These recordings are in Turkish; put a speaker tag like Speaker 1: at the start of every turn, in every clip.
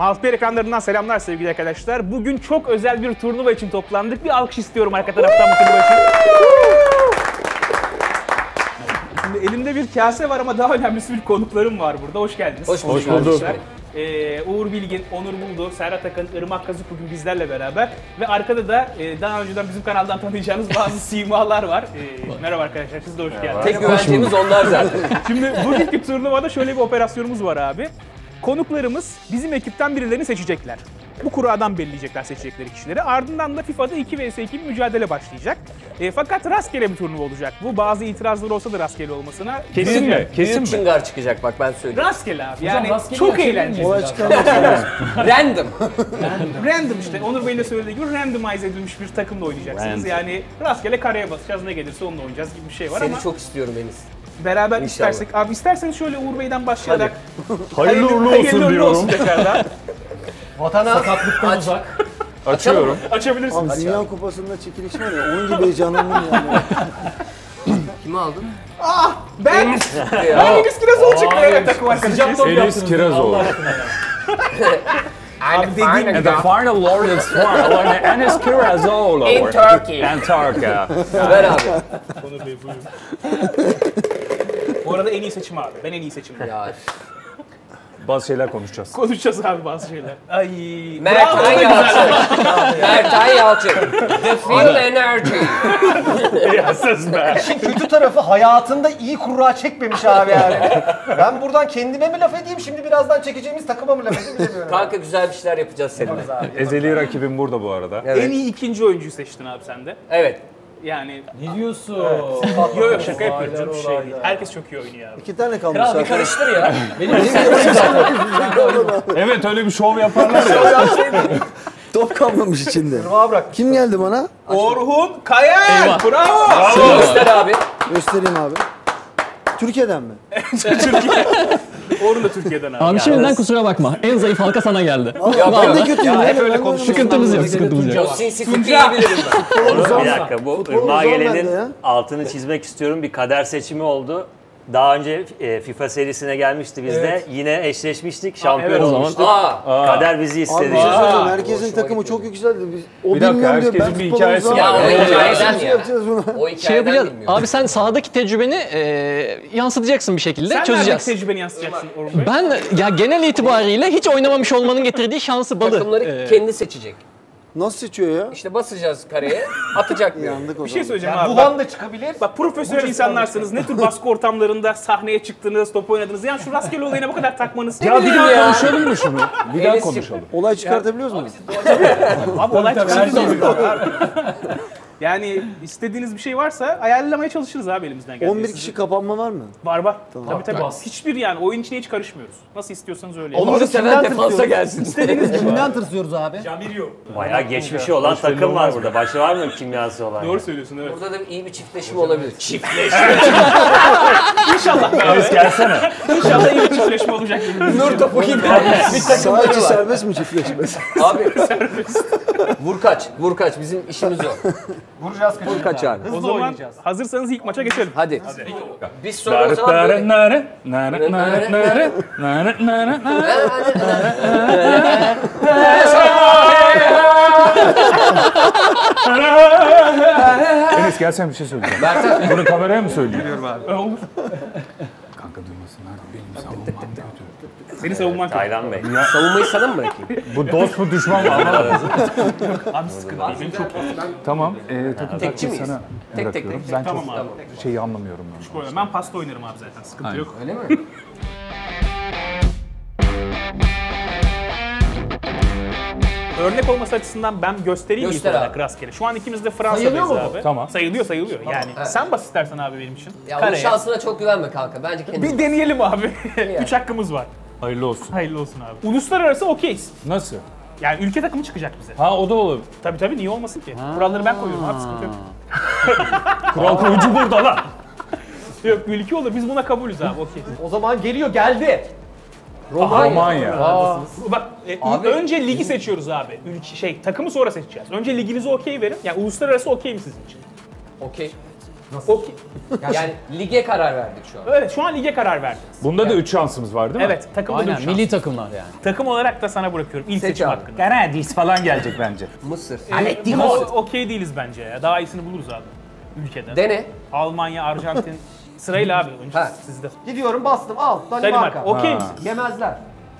Speaker 1: Mouseplayer ekranlarından selamlar sevgili arkadaşlar. Bugün çok özel bir turnuva için toplandık. Bir alkış istiyorum arka taraftan bu turnuva için. Şimdi elimde bir kase var ama daha önemlisi bir konuklarım var burada. Hoş geldiniz.
Speaker 2: Hoş bulduk.
Speaker 1: Hoş bulduk. Ee, Uğur Bilgin, Onur Buldu, Serhat Akın, Irmak Kazık bugün bizlerle beraber. Ve arkada da e, daha önceden bizim kanaldan tanıyacağınız bazı simalar var. Ee, merhaba arkadaşlar, siz de hoş geldiniz.
Speaker 2: Tek güvencemiz onlar zaten.
Speaker 1: Şimdi bugünkü turnuvada şöyle bir operasyonumuz var abi. Konuklarımız bizim ekipten birilerini seçecekler. Bu kuradan belirleyecekler seçecekleri kişileri. Ardından da FIFA'da 2 vs 2 bir mücadele başlayacak. E, fakat rastgele bir turnuva olacak. Bu bazı itirazlar olsa da rastgele olmasına.
Speaker 3: Kesin mi? Kesin
Speaker 2: Büyük
Speaker 3: mi?
Speaker 2: çıngar çıkacak bak ben söyleyeyim.
Speaker 1: Rastgele abi. Yani
Speaker 4: rastgele
Speaker 1: çok
Speaker 4: yaşayabilir
Speaker 1: eğlenceli.
Speaker 5: Olay çıkarmak.
Speaker 2: Random.
Speaker 1: Random işte. Onur Bey'in de söylediği gibi randomize edilmiş bir takımla oynayacaksınız.
Speaker 3: Random.
Speaker 1: Yani rastgele kareye basacağız. Ne gelirse onunla oynayacağız gibi bir şey var
Speaker 2: Seni
Speaker 1: ama
Speaker 2: çok istiyorum Enis.
Speaker 1: Beraber
Speaker 2: İnşallah.
Speaker 1: istersek. Abi isterseniz şöyle Uğur Bey'den başlayarak.
Speaker 3: Hayırlı uğurlu olsun diyorum.
Speaker 1: olsun tekrardan.
Speaker 2: Vatana
Speaker 4: Sakatlıktan
Speaker 2: Aç.
Speaker 4: uzak.
Speaker 3: Açıyorum.
Speaker 1: Açabilirsiniz.
Speaker 5: Abi Dünya Kupası'nda çekiliş var ya onun gibi heyecanlandım yani.
Speaker 2: kimi aldın?
Speaker 1: Ben
Speaker 2: Ya.
Speaker 1: Ben Enis Kirazoğlu çıktı evet takım arkadaşıyız.
Speaker 3: Enis Kirazoğlu.
Speaker 2: Abi dediğim
Speaker 3: And the final lord is final and Enis Kirazoğlu.
Speaker 2: In Turkey.
Speaker 3: Antarktika.
Speaker 2: Ver abi.
Speaker 1: Onur Bey buyurun. Bu arada en iyi seçim abi. Ben en iyi seçim.
Speaker 2: Ya.
Speaker 3: Bazı şeyler konuşacağız.
Speaker 1: Konuşacağız abi bazı şeyler. Ay.
Speaker 2: Mert
Speaker 1: bravo,
Speaker 2: Han
Speaker 1: güzel.
Speaker 2: Yalçın. Mert Han Yalçın. The Feel Energy.
Speaker 3: Yasız be.
Speaker 4: İşin kötü tarafı hayatında iyi kurra çekmemiş abi yani. Ben buradan kendime mi laf edeyim şimdi birazdan çekeceğimiz takıma mı laf edeyim bilemiyorum.
Speaker 2: Kanka güzel bir şeyler yapacağız seninle.
Speaker 3: Ezeli rakibim burada bu arada.
Speaker 2: Evet.
Speaker 1: En iyi ikinci oyuncuyu seçtin abi sen de.
Speaker 2: Evet.
Speaker 1: Yani
Speaker 4: Ne diyorsun?
Speaker 1: yok yok şaka yapıyorum canım bir şey değil. Herkes çok iyi oynuyor abi.
Speaker 5: İki tane kalmış
Speaker 4: Kral bir
Speaker 5: zaten.
Speaker 4: karıştır ya. Benim zaten.
Speaker 3: Evet öyle bir şov yaparlar ya.
Speaker 5: Top kalmamış içinde.
Speaker 4: Kırmağa bırak.
Speaker 5: Kim geldi bana?
Speaker 1: Orhun Kayan. Bravo.
Speaker 2: Göster abi.
Speaker 5: Göstereyim abi. Türkiye'den mi?
Speaker 1: Orhun da Türkiye'den abi.
Speaker 6: Abi şimdiden kusura bakma. En zayıf halka sana geldi.
Speaker 5: Ya ben de kötüyüm.
Speaker 1: Ya,
Speaker 5: yani,
Speaker 1: hep öyle konuşuyorsun.
Speaker 6: Sıkıntımız yok, sıkıntımız yok.
Speaker 2: sinsi Türkiye'yi bilirim ben.
Speaker 7: Bir dakika bu Irmağa Gelen'in altını çizmek istiyorum. Bir kader seçimi oldu. Daha önce e, FIFA serisine gelmişti bizde. Yine eşleşmiştik. Şampiyon
Speaker 1: evet, o
Speaker 3: zaman.
Speaker 7: olmuştuk.
Speaker 2: Aa.
Speaker 7: Kader bizi
Speaker 5: Abi
Speaker 7: istedi.
Speaker 5: şey Herkesin takımı çok yükseldi. Biz, o
Speaker 3: Bir dakika,
Speaker 5: bilmiyorum diyor. Ben
Speaker 3: herkesin bir hikayesi
Speaker 5: uzmanı-
Speaker 3: var.
Speaker 2: Ya o hikayeden ya.
Speaker 5: yapacağız bunu?
Speaker 2: O
Speaker 6: Şey
Speaker 2: hikayeden
Speaker 6: yapacağız.
Speaker 2: bilmiyorum.
Speaker 6: Abi sen sahadaki tecrübeni e, yansıtacaksın bir şekilde.
Speaker 1: Sen
Speaker 6: çözeceğiz.
Speaker 1: neredeki tecrübeni yansıtacaksın Orhun Bey?
Speaker 6: Ben ya genel itibariyle hiç oynamamış olmanın getirdiği şansı balı.
Speaker 2: Takımları
Speaker 6: e,
Speaker 2: kendi seçecek.
Speaker 5: Nasıl seçiyor ya?
Speaker 2: İşte basacağız kareye, atacak diyor.
Speaker 5: Yandık o
Speaker 1: Bir şey
Speaker 5: zaman.
Speaker 1: söyleyeceğim
Speaker 4: Yani
Speaker 1: abi.
Speaker 4: Wuhan
Speaker 1: Bak,
Speaker 4: da çıkabilir.
Speaker 1: bak profesyonel insanlarsınız. Ne tür baskı ortamlarında sahneye çıktınız, top oynadınız. Yani şu rastgele olayına bu kadar takmanız.
Speaker 3: Ya bir daha konuşalım mı şunu? Bir daha konuşalım.
Speaker 5: Olay çıkartabiliyoruz mu?
Speaker 1: Abi olay çıksın. Yani istediğiniz bir şey varsa ayarlamaya çalışırız abi elimizden geldiğince.
Speaker 5: 11 kişi kapanma var mı?
Speaker 1: Var var. Tabii tabii.
Speaker 4: Bas.
Speaker 1: Hiçbir yani oyun içine hiç karışmıyoruz. Nasıl istiyorsanız öyle. yapın.
Speaker 2: Onu seven defansa gelsin.
Speaker 4: Kimden tırsıyoruz abi?
Speaker 7: Bayağı geçmişi olan takım var burada. Başka var mı kimyası olan?
Speaker 1: Doğru söylüyorsun evet.
Speaker 2: Burada da iyi bir çiftleşme olabilir.
Speaker 1: İnşallah be abi.
Speaker 3: Gelsene.
Speaker 1: İnşallah iyi bir çiftleşme olacak gibi.
Speaker 2: Nur topu gibi.
Speaker 5: Sağ içi serbest mi çiftleşmesi?
Speaker 2: Abi. vur kaç, vur kaç. Bizim işimiz o.
Speaker 4: Vuracağız
Speaker 2: Vur kaç abi.
Speaker 1: O zaman hazırsanız ilk maça geçelim.
Speaker 2: Hadi. Biz sonra o
Speaker 3: Nare
Speaker 2: zaman
Speaker 3: nare
Speaker 2: böyle...
Speaker 3: nare nare nare nare nare nare Enes gel sen bir şey söyleyeceğim. Bunu kameraya mı söyleyeyim?
Speaker 1: Olur. Seni savunman kötü.
Speaker 7: Taylan Bey.
Speaker 2: savunmayı sana mı bırakayım?
Speaker 3: Bu dost mu düşman mı anlamadım.
Speaker 1: Abi sıkıntı değil. Benim çok
Speaker 3: Tamam. E, takım
Speaker 2: Tekçi miyiz?
Speaker 3: sana
Speaker 2: Tek tek tek.
Speaker 3: Ben
Speaker 1: Tamam
Speaker 3: çok
Speaker 1: abi.
Speaker 3: şeyi anlamıyorum ben.
Speaker 1: Ben pasta oynarım abi zaten. Sıkıntı
Speaker 3: Aynen.
Speaker 1: yok.
Speaker 2: Öyle mi?
Speaker 1: Örnek olması açısından ben göstereyim
Speaker 2: Göster
Speaker 1: ilk olarak
Speaker 2: abi.
Speaker 1: rastgele. Şu an ikimiz de Fransa'dayız
Speaker 4: Sayılıyor mu bu?
Speaker 1: abi.
Speaker 3: Tamam.
Speaker 1: Sayılıyor sayılıyor. Yani sen bas istersen abi benim için.
Speaker 2: Ya onun
Speaker 1: Kareye.
Speaker 2: şansına çok güvenme kanka. Bence kendi.
Speaker 1: Bir deneyelim abi. Üç hakkımız var.
Speaker 3: Hayırlı olsun.
Speaker 1: Hayırlı olsun abi. Uluslararası okeyiz.
Speaker 3: Nasıl?
Speaker 1: Yani ülke takımı çıkacak bize.
Speaker 3: Ha o da olur.
Speaker 1: Tabii tabii niye olmasın ki? Kuralları ben koyuyorum abi sıkıntı yok.
Speaker 3: Kural koyucu burada lan.
Speaker 1: Yok ülke olur biz buna kabulüz abi okey.
Speaker 4: O zaman geliyor geldi.
Speaker 3: Romanya.
Speaker 1: Bak e,
Speaker 2: Abi-
Speaker 1: önce ligi seçiyoruz abi. Ülke şey takımı sonra seçeceğiz. Önce liginizi okey verin. Yani uluslararası okey mi sizin için?
Speaker 2: Okey.
Speaker 1: Okey.
Speaker 2: Yani lige karar verdik şu an.
Speaker 1: Evet şu an lige karar verdik.
Speaker 8: Bunda da 3 şansımız var değil mi?
Speaker 1: Evet takımda
Speaker 6: Aynen
Speaker 1: Aynen,
Speaker 6: milli takımlar yani.
Speaker 1: Takım olarak da sana bırakıyorum ilk
Speaker 2: Seç
Speaker 1: seçim
Speaker 2: abi.
Speaker 1: hakkını.
Speaker 8: Kanadis falan gelecek bence.
Speaker 2: Mısır.
Speaker 1: Ee, o- okey değiliz bence ya. Daha iyisini buluruz abi ülkeden.
Speaker 2: Dene.
Speaker 1: Almanya, Arjantin sırayla abi. Önce
Speaker 2: Ha.
Speaker 1: sizde.
Speaker 4: Gidiyorum bastım al.
Speaker 1: Danimarka.
Speaker 4: Danimarka.
Speaker 1: Okey misin?
Speaker 4: Yemezler.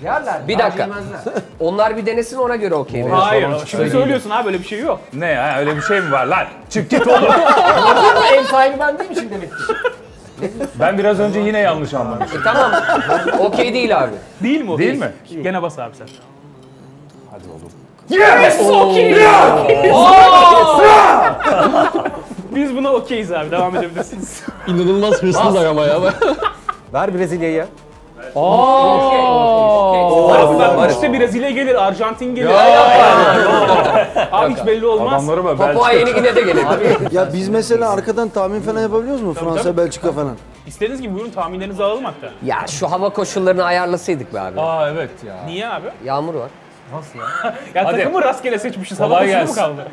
Speaker 4: Yerler.
Speaker 2: Bir dakika. Onlar bir denesin ona göre okey.
Speaker 1: Hayır.
Speaker 8: sorun
Speaker 1: Şimdi
Speaker 8: çıksa
Speaker 1: söylüyorsun abi böyle bir şey yok.
Speaker 8: Ne ya öyle bir şey mi var lan? Çık git oğlum.
Speaker 4: Ev sahibi ben değilmişim demek ki.
Speaker 8: ben biraz önce yine yanlış anlamışım.
Speaker 2: E, tamam. okey değil abi.
Speaker 1: Değil mi o?
Speaker 8: Değil mi?
Speaker 1: Gene bas abi sen.
Speaker 8: Hadi oğlum.
Speaker 1: Biz buna okeyiz abi. Devam edebilirsiniz.
Speaker 6: İnanılmaz hırslılar ama ya.
Speaker 4: Ver Brezilya'yı ya.
Speaker 1: Arasından işte Brezilya gelir, Arjantin gelir. Abi hiç belli olmaz.
Speaker 8: Adamları mı?
Speaker 2: Papua. Yeni Gine de gelebilir.
Speaker 5: Ya biz mesela arkadan tahmin falan yapabiliyoruz mu? Fransa,
Speaker 1: tabii.
Speaker 5: Belçika falan.
Speaker 1: İstediğiniz gibi buyurun tahminlerinizi alalım hatta.
Speaker 2: ya şu hava koşullarını ayarlasaydık be abi.
Speaker 8: Aa evet ya.
Speaker 1: Niye abi?
Speaker 2: Yağmur var.
Speaker 1: Ya
Speaker 8: Hadi.
Speaker 1: takımı rastgele seçmişiz.
Speaker 8: Kolay
Speaker 1: Hava koşulu mu
Speaker 8: gelsin.
Speaker 1: kaldı?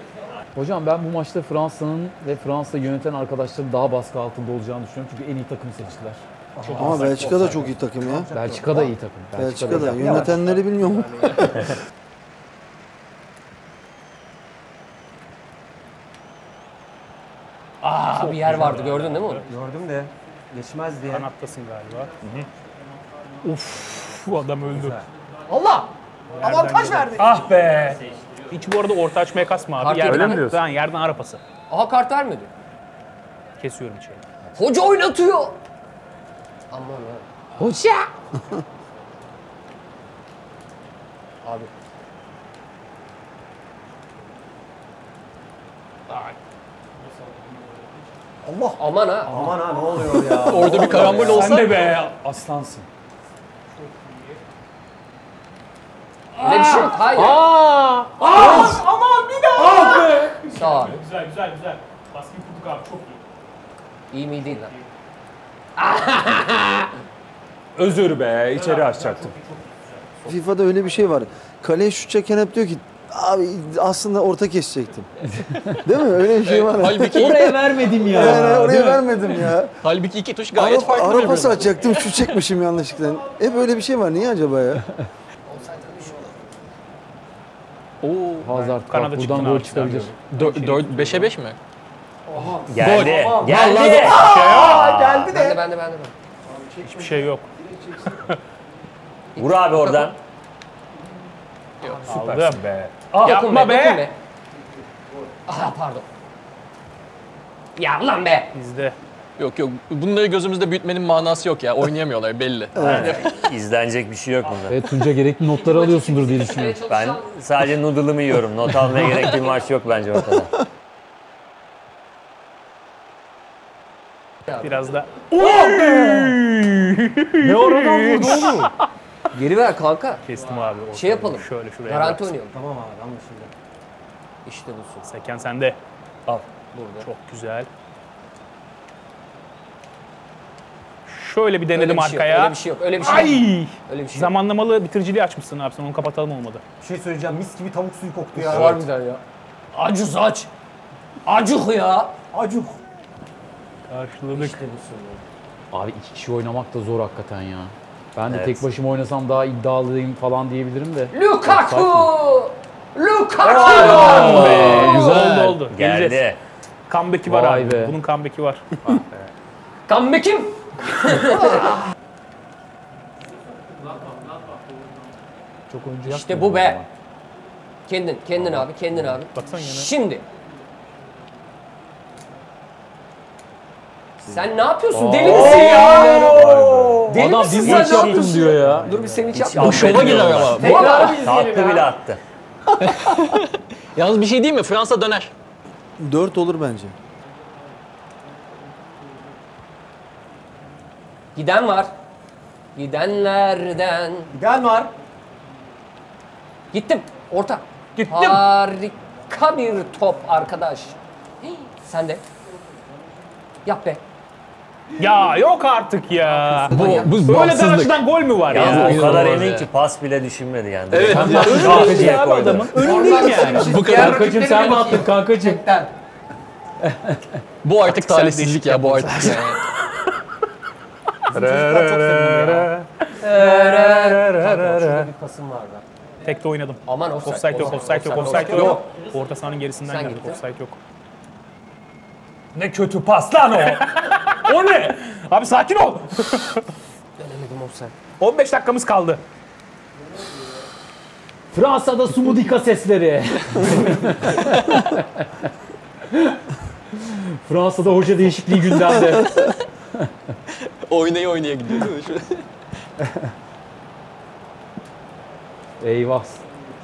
Speaker 8: Hocam ben bu maçta Fransa'nın ve Fransa yöneten arkadaşların daha baskı altında olacağını düşünüyorum. Çünkü en iyi takımı seçtiler.
Speaker 5: Ama Belçika da çok iyi takım ya.
Speaker 8: Belçika da iyi takım.
Speaker 5: Belçika da. Yönetenleri bilmiyorum.
Speaker 2: Aa, bir yer vardı gördün değil mi onu?
Speaker 4: Gördüm de. Geçmez diye.
Speaker 1: Kanattasın galiba. Uf, bu adam öldü.
Speaker 4: Allah! Avantaj verdi.
Speaker 1: Ah be! Hiç bu arada orta açmaya kasma abi.
Speaker 2: Kart
Speaker 1: yerden,
Speaker 2: öyle
Speaker 8: mi diyorsun?
Speaker 1: Tamam, yerden ara pası.
Speaker 2: Aha kart vermedi.
Speaker 1: Kesiyorum içeri.
Speaker 2: Hoca oynatıyor. Aman ha. Hoca. abi.
Speaker 4: Allah!
Speaker 2: Aman ha.
Speaker 4: Aman ha ne oluyor ya?
Speaker 6: Orada bir karambol olsa
Speaker 8: Sen de be aslansın.
Speaker 2: Öyle bir şey yok. Hayır.
Speaker 1: Aman bir daha! Ah be!
Speaker 2: Sağ ol.
Speaker 1: Güzel güzel güzel. Baskıyı kurduk abi çok iyi.
Speaker 2: İyi mi değil lan?
Speaker 8: Özür be içeri açacaktım.
Speaker 5: FIFA'da öyle bir şey var. Kaleye şut çeken hep diyor ki abi aslında orta kesecektim. Değil mi? Öyle bir şey var.
Speaker 6: halbuki
Speaker 8: Oraya vermedim ya.
Speaker 5: Yani oraya vermedim ya.
Speaker 6: halbuki iki tuş gayet
Speaker 5: Ara,
Speaker 6: farklı
Speaker 5: ara
Speaker 6: birbirine.
Speaker 5: pası atacaktım, şut çekmişim yanlışlıkla. Hep öyle bir şey var. Niye acaba ya?
Speaker 6: Oo.
Speaker 8: Hazard
Speaker 1: Kanada
Speaker 8: buradan gol çıkabilir.
Speaker 6: 4 5'e 5 mi?
Speaker 7: Geldi.
Speaker 4: Tamam.
Speaker 7: Geldi.
Speaker 4: Aa, geldi
Speaker 2: Ben de
Speaker 4: de.
Speaker 2: ben de ben de.
Speaker 1: Hiçbir şey yok.
Speaker 7: Vur abi oradan.
Speaker 8: Süpersin be.
Speaker 1: Yapma
Speaker 2: Dokun
Speaker 1: be!
Speaker 2: dokun Aha pardon. Ya ulan be.
Speaker 1: Bizde.
Speaker 6: Yok yok. Bunları gözümüzde büyütmenin manası yok ya. Oynayamıyorlar belli.
Speaker 7: İzlenecek bir şey yok burada.
Speaker 8: Evet Tunca gerekli notları alıyorsundur diye düşünüyorum.
Speaker 7: Ben sadece noodle'ımı yiyorum. Not almaya gerekli bir maç yok bence ortada.
Speaker 1: Biraz da.
Speaker 8: ne oradan vurdu oğlum?
Speaker 2: Geri ver kanka.
Speaker 1: Kestim abi. ortaya.
Speaker 2: Şey yapalım.
Speaker 1: Şöyle şuraya.
Speaker 2: Garanti oynayalım.
Speaker 4: Tamam abi anlaşıldı.
Speaker 2: İşte bu.
Speaker 1: Seken sende.
Speaker 7: Al.
Speaker 2: Burada.
Speaker 1: Çok güzel. Şöyle bir
Speaker 2: Öyle
Speaker 1: denedim
Speaker 2: bir şey yok.
Speaker 1: arkaya.
Speaker 2: Öyle bir şey yok. Öyle bir şey yok.
Speaker 1: Ay!
Speaker 2: Öyle bir şey yok.
Speaker 1: Zamanlamalı bitiriciliği açmışsın abi sen onu kapatalım olmadı.
Speaker 4: Bir şey söyleyeceğim. Mis gibi tavuk suyu koktu ya.
Speaker 2: Harbiden ya. Acı saç. Acık ya.
Speaker 4: Acuk.
Speaker 1: Karşıladık.
Speaker 8: Abi iki kişi oynamak da zor hakikaten ya. Ben de
Speaker 7: Evet.
Speaker 8: tek başıma oynasam daha iddialıyım falan diyebilirim de.
Speaker 2: Lukaku! Lukaku!
Speaker 1: Be,
Speaker 8: güzel.
Speaker 1: Oldu oldu. Geleceğiz.
Speaker 7: Geldi.
Speaker 1: Comeback'i var
Speaker 8: Vay
Speaker 1: abi.
Speaker 8: be.
Speaker 1: Bunun comeback'i var.
Speaker 2: Comeback'im.
Speaker 8: Çok oyuncu
Speaker 2: İşte bu be. Kendin, kendin abi, kendin abi.
Speaker 1: Baksana yana.
Speaker 2: Şimdi. Sen ne yapıyorsun? Deli misin ya? Deli
Speaker 8: Adam
Speaker 2: misin
Speaker 8: bir
Speaker 2: sen? Ne
Speaker 8: yaptım
Speaker 2: yapıyorsun?
Speaker 8: diyor ya.
Speaker 2: Dur bir seni hiç
Speaker 7: Hiç
Speaker 2: yapma.
Speaker 6: Bu şova girer ama.
Speaker 2: Tekrar bir izleyelim
Speaker 7: Kalktı
Speaker 2: ya.
Speaker 7: bile attı.
Speaker 6: Yalnız bir şey değil mi? Fransa döner.
Speaker 5: Dört olur bence.
Speaker 2: Giden var. Gidenlerden.
Speaker 4: Gel var.
Speaker 2: Gittim. Orta.
Speaker 1: Gittim.
Speaker 2: Harika bir top arkadaş. Hey, Sen de. Yap be.
Speaker 1: Ya yok artık ya.
Speaker 6: Bu, bu
Speaker 1: Böyle de
Speaker 6: bahtsızlık.
Speaker 1: açıdan gol mü var
Speaker 7: Yalnız
Speaker 1: ya?
Speaker 7: o kadar emin
Speaker 6: ya.
Speaker 7: ki pas bile düşünmedi yani.
Speaker 6: Evet.
Speaker 1: Önü değil ya abi adamın. Önü değil yani.
Speaker 6: Bu kadar.
Speaker 8: Kankacım sen mi attın kankacım?
Speaker 6: Bu artık talihsizlik ya bu artık yani.
Speaker 2: Çocuklar çok sevindim ya. Pardon, şurada bir pasım vardı.
Speaker 1: Tekte oynadım.
Speaker 2: Aman offside.
Speaker 1: Offside yok, offside yok, offside yok. Orta sahanın gerisinden
Speaker 2: Sen
Speaker 1: geldi.
Speaker 2: gittin.
Speaker 1: Offside yok.
Speaker 7: Ne kötü pas lan o. o ne?
Speaker 1: Abi sakin ol.
Speaker 2: Denemedim offside.
Speaker 1: 15 dakikamız kaldı.
Speaker 8: Fransa'da Sumudika sesleri. Fransa'da hoca değişikliği gündemde.
Speaker 6: Oynaya oynaya gidiyor değil mi?
Speaker 8: Eyvah.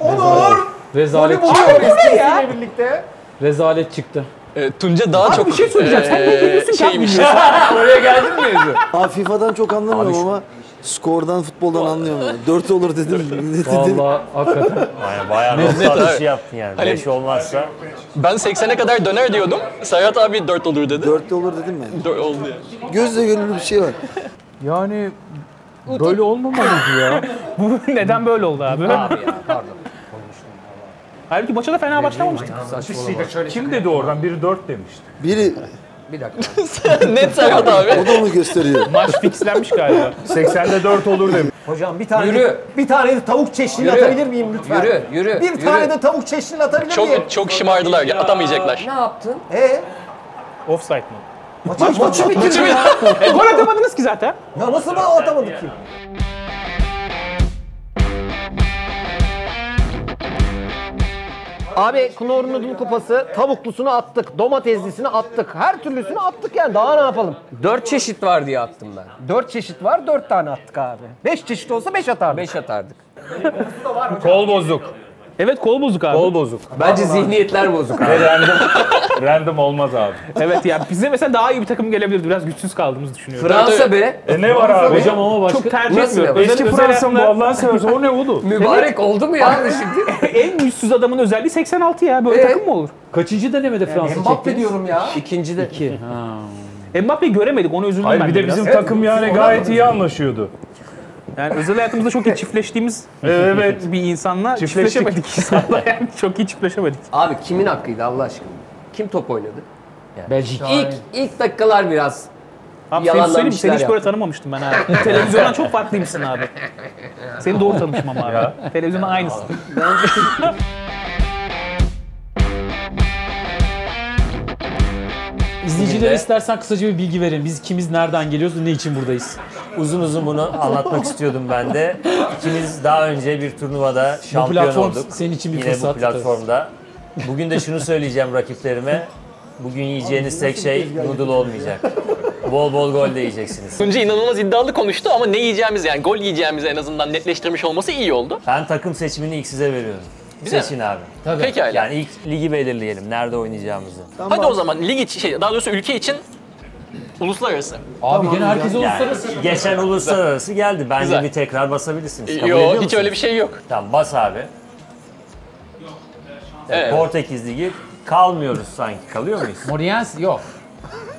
Speaker 4: Onur!
Speaker 8: Rezalet çıktı.
Speaker 4: buluyor istesiyle birlikte.
Speaker 8: Rezalet çıktı.
Speaker 6: Ee, Tunca daha çok...
Speaker 1: bir şey söyleyeceğim. Sen ne biliyorsun ki abi?
Speaker 6: şeymiş.
Speaker 8: Oraya geldin mi?
Speaker 5: Abi FIFA'dan çok anlamıyorum ama skordan, futboldan anlıyorum. yani. 4 olur dedim. Ne dedim?
Speaker 8: Vallahi hakikaten.
Speaker 7: Yani bayağı
Speaker 6: Net
Speaker 7: nokta atışı
Speaker 6: abi.
Speaker 7: yaptın yani.
Speaker 6: Hani-
Speaker 7: 5 olmazsa.
Speaker 6: Ben 80'e kadar döner diyordum. Serhat abi 4 olur dedi.
Speaker 5: 4 olur dedim ben.
Speaker 6: 4 oldu ya.
Speaker 5: Gözle görülür bir şey var.
Speaker 8: Yani böyle olmamalıydı ya.
Speaker 1: Bu neden böyle oldu abi?
Speaker 2: Abi ya pardon.
Speaker 1: Halbuki maça da fena başlamamıştık.
Speaker 3: Kim dedi oradan? Biri 4 demişti.
Speaker 5: Biri
Speaker 2: Bir dakika.
Speaker 6: Net Serhat abi.
Speaker 5: o da onu gösteriyor.
Speaker 1: Maç fixlenmiş galiba.
Speaker 3: 80'de 4 olur demiş.
Speaker 4: Hocam bir tane
Speaker 2: Yürü.
Speaker 4: bir tane de tavuk çeşnili
Speaker 2: Yürü.
Speaker 4: atabilir miyim lütfen?
Speaker 2: Yürü, yürü,
Speaker 4: Bir
Speaker 2: yürü.
Speaker 4: tane de tavuk çeşnili atabilir miyim?
Speaker 6: Çok çok şımardılar. Atamayacaklar.
Speaker 2: Ne yaptın?
Speaker 4: Ee,
Speaker 1: Offside mı?
Speaker 4: maçı, maçı bitirdi ya.
Speaker 1: E, gol atamadınız ki zaten.
Speaker 4: Ya nasıl bana atamadık ki? Abi Noodle kupası tavuklusunu attık, domateslisini attık, her türlüsünü attık yani daha ne yapalım?
Speaker 2: Dört çeşit var diye attım ben.
Speaker 4: Dört çeşit var, dört tane attık abi. Beş çeşit olsa beş atardık.
Speaker 2: Beş atardık.
Speaker 3: Kol bozuk.
Speaker 1: Evet kol bozuk abi.
Speaker 3: Kol bozuk.
Speaker 2: Bence zihniyetler bozuk abi.
Speaker 3: Ve random, random olmaz abi.
Speaker 1: Evet yani bize mesela daha iyi bir takım gelebilirdi. Biraz güçsüz kaldığımızı düşünüyorum.
Speaker 2: Fransa be.
Speaker 3: E ne var abi?
Speaker 8: Hocam ama başka...
Speaker 1: Çok tercih
Speaker 2: Nasıl
Speaker 1: etmiyorum.
Speaker 2: ya?
Speaker 3: Eski
Speaker 1: özel
Speaker 3: Fransa mı Allah'ın seversen o ne oğlum?
Speaker 2: Mübarek oldu mu ya şimdi?
Speaker 1: en güçsüz adamın özelliği 86 ya. Böyle
Speaker 2: Ee?
Speaker 1: takım mı olur?
Speaker 8: Kaçıncı denemede Fransa
Speaker 4: Mbappe
Speaker 8: çektiniz?
Speaker 4: diyorum ya.
Speaker 2: İkinci de.
Speaker 8: İki. Ha.
Speaker 1: Mbappe'yi göremedik. Onu üzüldüm
Speaker 3: Hayır
Speaker 1: ben
Speaker 3: bir de
Speaker 1: biraz.
Speaker 3: bizim takım yani gayet iyi anlaşıyordu.
Speaker 1: Yani özel hayatımızda çok iyi çiftleştiğimiz
Speaker 3: Evet.
Speaker 1: bir insanla
Speaker 3: Çiftleştik.
Speaker 1: çiftleşemedik insanla yani çok iyi çiftleşemedik.
Speaker 2: Abi kimin hakkıydı Allah aşkına? Kim top oynadı?
Speaker 8: Belçik.
Speaker 2: İlk ilk dakikalar biraz
Speaker 1: Abi seni söyleyeyim seni hiç böyle tanımamıştım ben abi. Televizyondan çok farklıymışsın abi. Seni doğru tanımışım ama abi. Televizyondan aynısın.
Speaker 8: İzleyicilere istersen kısaca bir bilgi verelim. Biz kimiz, nereden geliyoruz, ne için buradayız?
Speaker 7: Uzun uzun bunu anlatmak istiyordum ben de. İkimiz daha önce bir turnuvada şampiyon
Speaker 8: platform
Speaker 7: olduk.
Speaker 8: senin için bir
Speaker 7: Yine
Speaker 8: fırsat.
Speaker 7: bu platformda. Bugün de şunu söyleyeceğim rakiplerime. Bugün yiyeceğiniz tek şey noodle olmayacak. Bol bol gol de yiyeceksiniz.
Speaker 6: Tunca inanılmaz iddialı konuştu ama ne yiyeceğimiz yani gol yiyeceğimizi en azından netleştirmiş olması iyi oldu.
Speaker 7: Ben takım seçimini ilk size veriyorum.
Speaker 6: Bize
Speaker 7: Seçin abi.
Speaker 6: Pekala.
Speaker 7: Yani ilk ligi belirleyelim. Nerede oynayacağımızı.
Speaker 6: Hadi o zaman lig için, şey, daha doğrusu ülke için uluslararası.
Speaker 8: Abi gene herkes
Speaker 7: Yani
Speaker 8: uluslararası.
Speaker 7: geçen uluslararası geldi. Bence
Speaker 6: Güzel.
Speaker 7: bir tekrar basabilirsiniz. Kabul musunuz?
Speaker 6: hiç öyle bir şey yok.
Speaker 7: Tamam bas abi.
Speaker 6: Evet.
Speaker 7: Portekiz Ligi kalmıyoruz sanki. Kalıyor muyuz?
Speaker 8: Moriens yok.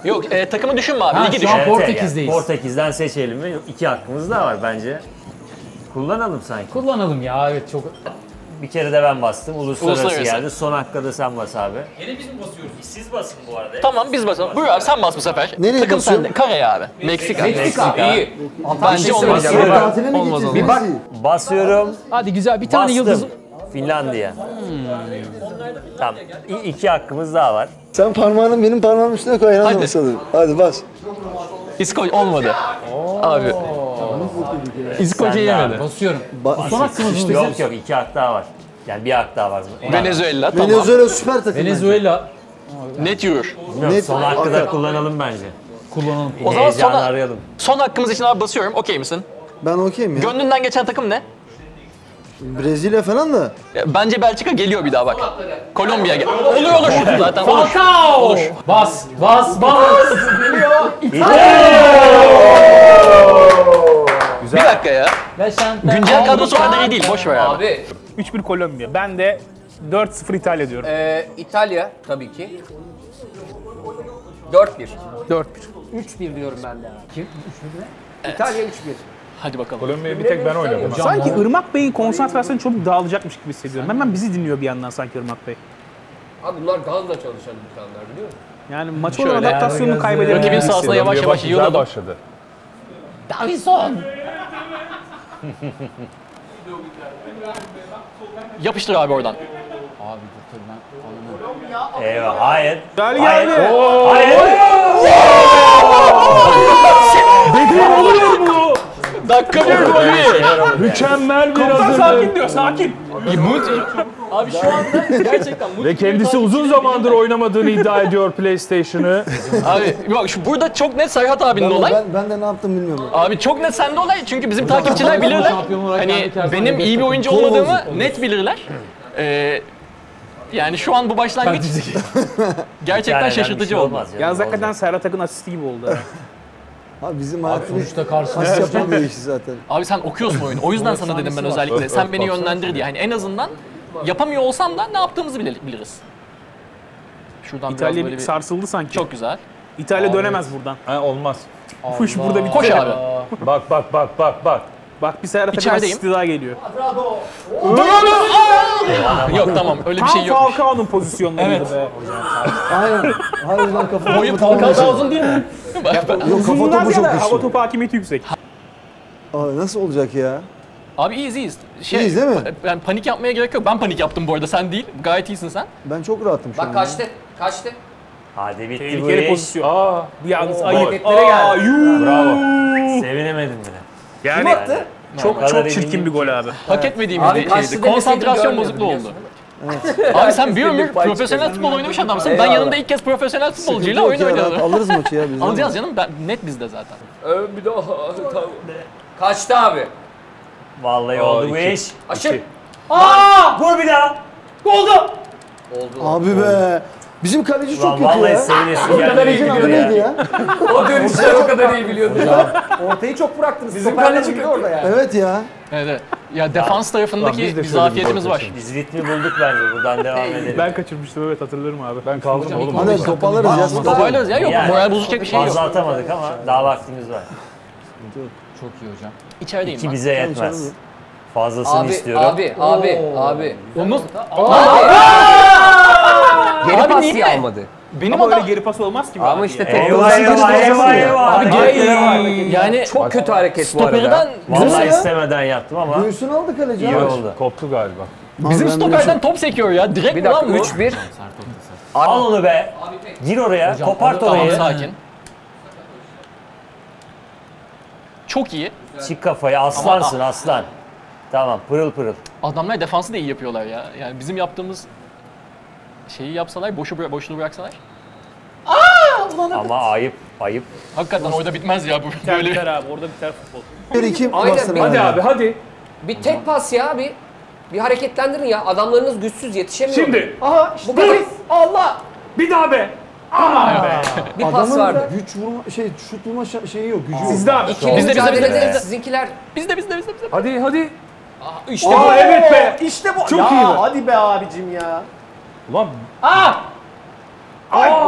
Speaker 6: Yok e, takımı düşünme abi
Speaker 8: Ha,
Speaker 6: ligi
Speaker 8: şu
Speaker 6: düşün.
Speaker 8: an-
Speaker 7: Evet,
Speaker 8: Portekiz'deyiz.
Speaker 7: yani Portekiz'den seçelim ve iki hakkımız da var bence. Kullanalım sanki.
Speaker 8: Kullanalım ya evet çok.
Speaker 7: Bir kere de ben bastım. Uluslararası,
Speaker 6: Uluslararası.
Speaker 7: geldi. Son hakka da sen bas abi. Yine biz mi basıyoruz? Siz basın bu arada.
Speaker 6: Tamam biz basalım. Buyur abi sen bas bu sefer.
Speaker 5: Nereye
Speaker 6: Takım
Speaker 5: basıyorum?
Speaker 6: sende. Kareye abi. Meksika.
Speaker 2: Meksika iyi.
Speaker 6: Bence olmaz.
Speaker 5: Tatile mi
Speaker 6: Olmaz, olmaz.
Speaker 5: Neresi?
Speaker 7: Basıyorum.
Speaker 8: Hadi güzel bir tane
Speaker 7: Bastım.
Speaker 8: yıldız.
Speaker 7: Finlandiya. Tamam. İ- iki hakkımız daha var.
Speaker 5: Sen parmağını benim parmağımın üstüne koy. Hadi.
Speaker 6: Hadi.
Speaker 5: Basalım. Hadi bas.
Speaker 6: İskoç olmadı. Abi. İskoçya
Speaker 7: Sen de
Speaker 6: yemedi.
Speaker 8: Basıyorum. Son hakkımız mı?
Speaker 7: Yok yok iki hak daha var. Yani bir hak daha var.
Speaker 6: Venezuela tamam.
Speaker 5: Venezuela süper takım.
Speaker 8: Venezuela
Speaker 6: Net yürür.
Speaker 7: Bilmiyorum,
Speaker 5: Net
Speaker 7: son hakkı da kullanalım bence.
Speaker 8: kullanalım.
Speaker 6: O zaman sona-
Speaker 7: arayalım.
Speaker 6: Son hakkımız için abi basıyorum. Okey misin?
Speaker 5: Ben okeyim ya.
Speaker 6: Gönlünden geçen takım ne?
Speaker 5: Brezilya falan da.
Speaker 6: Bence Belçika geliyor bir daha bak. Kolombiya gel. Olur olur zaten olur.
Speaker 8: Olur. Bas, bas, bas.
Speaker 6: Bir dakika ya. Güncel kadrosu o kadar iyi değil. Boş ver abi.
Speaker 2: Abi
Speaker 1: 3-1 Kolombiya. Ben de 4-0 İtalya diyorum.
Speaker 2: e, İtalya tabii ki. 4-1.
Speaker 1: 4-1.
Speaker 2: 3-1 diyorum ben de. Kim? İtalya 3-1.
Speaker 6: Hadi bakalım.
Speaker 3: Kolombiya'yı bir tek ben oynadım.
Speaker 1: Sanki Irmak Bey'in konsantrasyonu çok dağılacakmış gibi hissediyorum. Hemen bizi dinliyor bir yandan sanki Irmak Bey.
Speaker 2: Abi bunlar gazla çalışan insanlar biliyor musun?
Speaker 1: Yani maç olan
Speaker 6: Şöyle
Speaker 1: adaptasyonunu kaybedebilir.
Speaker 6: Rakibin sahasına yavaş yavaş
Speaker 3: Güzel
Speaker 6: yığılalım.
Speaker 3: başladı.
Speaker 6: Davison! Yapıştır abi oradan.
Speaker 8: Abi dur ben anlamadım.
Speaker 7: Eyvah. Hayır.
Speaker 1: Geldi
Speaker 7: Hayır.
Speaker 1: geldi.
Speaker 7: Hayır.
Speaker 6: Dakika bir golü.
Speaker 3: Mükemmel bir hazırlık.
Speaker 1: sakin diyor sakin.
Speaker 6: Abi şu anda gerçekten mutlu.
Speaker 3: Ve kendisi uzun zamandır oynamadığını iddia ediyor PlayStation'ı.
Speaker 6: Abi bak şu burada çok net Serhat abinin
Speaker 5: Ben,
Speaker 6: olay.
Speaker 5: ben, ben de ne yaptım bilmiyorum.
Speaker 6: Abi çok net sende olay çünkü bizim takipçiler bilirler. Hani benim iyi bir oyuncu olmadığımı net bilirler. Ee, yani şu an bu başlangıç gerçekten
Speaker 7: Yani
Speaker 6: şaşırtıcı
Speaker 7: şey
Speaker 6: oldu.
Speaker 7: olmaz ya.
Speaker 1: Yalnız hakikaten? Serhat Akın asisti gibi oldu.
Speaker 5: Abi bizim hayatımız
Speaker 8: sonuçta karşısında
Speaker 5: as yapan bir işi zaten.
Speaker 6: Abi sen okuyorsun oyunu. O yüzden sana dedim ben özellikle. Sen beni yönlendir diye. Hani en azından yapamıyor olsam da ne yaptığımızı bile- biliriz. Şuradan biraz
Speaker 1: İtalya
Speaker 6: böyle
Speaker 1: bir
Speaker 6: bir...
Speaker 1: sarsıldı sanki.
Speaker 6: Çok güzel.
Speaker 1: İtalya dönemez buradan.
Speaker 3: Ha, olmaz.
Speaker 1: Kuş burada bir
Speaker 6: Koş abi.
Speaker 3: Bak bak bak bak bak.
Speaker 1: Bak bir Serhat Akın
Speaker 6: İçerideyim.
Speaker 1: asisti daha geliyor.
Speaker 6: Yok tamam öyle bir
Speaker 1: Tam
Speaker 6: şey yok.
Speaker 1: Falcao'nun pozisyonlarıydı be.
Speaker 5: Aynen. Harbiden kafa
Speaker 6: Boyu
Speaker 5: topu
Speaker 6: Falcao
Speaker 5: tam
Speaker 6: uzun değil mi?
Speaker 5: Yok kafa topu çok
Speaker 1: ziyade hava
Speaker 5: güçlü.
Speaker 1: topu hakimiyeti yüksek.
Speaker 5: Abi nasıl olacak ya?
Speaker 6: Abi iyiyiz iyiyiz. Şey,
Speaker 5: İyiyiz değil mi?
Speaker 6: Ben panik yapmaya gerek yok. Ben panik yaptım bu arada sen değil. Gayet iyisin sen.
Speaker 5: Ben çok rahatım şu an.
Speaker 6: Bak
Speaker 5: ya.
Speaker 6: kaçtı. Kaçtı.
Speaker 7: Hadi bitti bu
Speaker 1: Tehlikeli
Speaker 7: iş.
Speaker 1: pozisyon.
Speaker 3: Aa,
Speaker 1: Bu yalnız
Speaker 6: Oo,
Speaker 1: ayıp.
Speaker 6: hareketlere
Speaker 1: Aa,
Speaker 6: geldi.
Speaker 1: yuh.
Speaker 3: bravo.
Speaker 7: Sevinemedim bile.
Speaker 1: Yani çok
Speaker 7: kadar
Speaker 1: çok
Speaker 7: eminim
Speaker 1: çirkin bir gol abi.
Speaker 6: Hak etmediğimiz
Speaker 2: Abi
Speaker 6: bir şeydi. Konsantrasyon bozukluğu oldu. Abi sen bir ömür profesyonel futbol oynamış adamsın. Ben yanında ilk kez profesyonel futbolcuyla
Speaker 5: Sıkıntı
Speaker 6: oyun
Speaker 5: yok ya, rahat
Speaker 6: oynuyorum.
Speaker 5: Alırız maçı ya biz.
Speaker 6: Alacağız canım. Ben, net bizde zaten.
Speaker 2: bir daha. Kaçtı abi.
Speaker 7: Vallahi
Speaker 3: Aa,
Speaker 7: oldu bu
Speaker 3: iki.
Speaker 7: iş.
Speaker 2: Aşır.
Speaker 7: Vur bir daha.
Speaker 2: Oldu.
Speaker 5: Abi be. Bizim kaleci çok
Speaker 7: Lan
Speaker 5: kötü
Speaker 7: vallahi
Speaker 5: ya.
Speaker 7: sevinesin
Speaker 5: Kalecinin adı neydi ya?
Speaker 2: O dönüşler o kadar iyi biliyordu.
Speaker 4: Ortayı çok bıraktınız.
Speaker 2: Bizim
Speaker 4: Stoperler
Speaker 2: kaleci
Speaker 4: girdi orada yani.
Speaker 5: Evet ya.
Speaker 6: Evet, evet. Ya defans
Speaker 3: Lan
Speaker 6: tarafındaki
Speaker 3: biz de
Speaker 6: bir
Speaker 3: şöyle
Speaker 6: zafiyetimiz var.
Speaker 7: Biz ritmi bulduk bence. Buradan devam edelim.
Speaker 1: Ben kaçırmıştım evet hatırlarım abi.
Speaker 3: Ben kaldım oğlum.
Speaker 5: Hadi toparlarız ya.
Speaker 6: Toparlarız ya yok.
Speaker 7: Yani
Speaker 6: Moral bozacak bir şey yok.
Speaker 7: Fazla atamadık ama daha vaktimiz var.
Speaker 8: Çok iyi hocam.
Speaker 6: İçerideyim
Speaker 7: Ki
Speaker 6: ben.
Speaker 7: bize yetmez. Fazlasını
Speaker 2: Abi,
Speaker 7: istiyorum.
Speaker 2: abi, abi, abi.
Speaker 6: Onu...
Speaker 2: Geri
Speaker 6: Abi
Speaker 2: pas
Speaker 6: niye?
Speaker 2: diye almadı.
Speaker 6: Benim
Speaker 1: Ama öyle
Speaker 6: adam...
Speaker 1: geri pas olmaz ki. bu
Speaker 2: Ama işte
Speaker 1: ya.
Speaker 2: tek
Speaker 7: Eyvah eyvah eyvah eyvah.
Speaker 6: Abi
Speaker 2: Ay,
Speaker 6: yani
Speaker 2: Çok kötü hareket bu arada.
Speaker 6: stoperden...
Speaker 7: Vallahi
Speaker 5: ya?
Speaker 7: istemeden yaptım ama
Speaker 5: Göğsünü aldı kaleci.
Speaker 7: iyi
Speaker 5: abi.
Speaker 7: oldu.
Speaker 3: Koptu galiba.
Speaker 6: Bizim
Speaker 5: ben
Speaker 6: stoperden top sekiyor ya. Direkt
Speaker 2: Bir
Speaker 6: mi lan
Speaker 2: dakika
Speaker 6: bu?
Speaker 2: 3-1.
Speaker 7: Al onu be. Gir oraya. Kopart
Speaker 6: Tamam
Speaker 7: orayı.
Speaker 6: sakin. Çok iyi.
Speaker 7: Çık kafayı. Aslansın aslan. Tamam pırıl pırıl.
Speaker 6: Adamlar defansı da iyi yapıyorlar ya. Yani bizim yaptığımız şeyi yapsalar, boşu bıra- boşluğu bıraksalar.
Speaker 7: Ama ayıp ayıp.
Speaker 6: Hakikaten orada bitmez ya bu.
Speaker 1: Biter
Speaker 6: Böyle
Speaker 1: biter abi orada biter futbol.
Speaker 5: Bir iki
Speaker 2: Aynen, hadi
Speaker 3: abi hadi.
Speaker 2: Bir tek pas ya bir. Bir hareketlendirin ya. Adamlarınız güçsüz yetişemiyor.
Speaker 3: Şimdi.
Speaker 2: Aha işte bu kadar. Allah.
Speaker 3: Bir daha be.
Speaker 2: Bir pas
Speaker 5: Adamın
Speaker 2: vardı.
Speaker 5: güç vurma şey şut vurma şa- şeyi yok gücü yok.
Speaker 1: Sizde abi.
Speaker 2: İkili
Speaker 6: Bizde, bizde,
Speaker 2: mücadelede
Speaker 6: bizde.
Speaker 2: sizinkiler.
Speaker 6: bizde bizde bizde bizde.
Speaker 3: Hadi hadi.
Speaker 2: İşte
Speaker 3: Aa evet be.
Speaker 4: İşte bu.
Speaker 3: Çok
Speaker 4: ya,
Speaker 3: iyi be.
Speaker 4: hadi be abicim ya.
Speaker 3: Ulan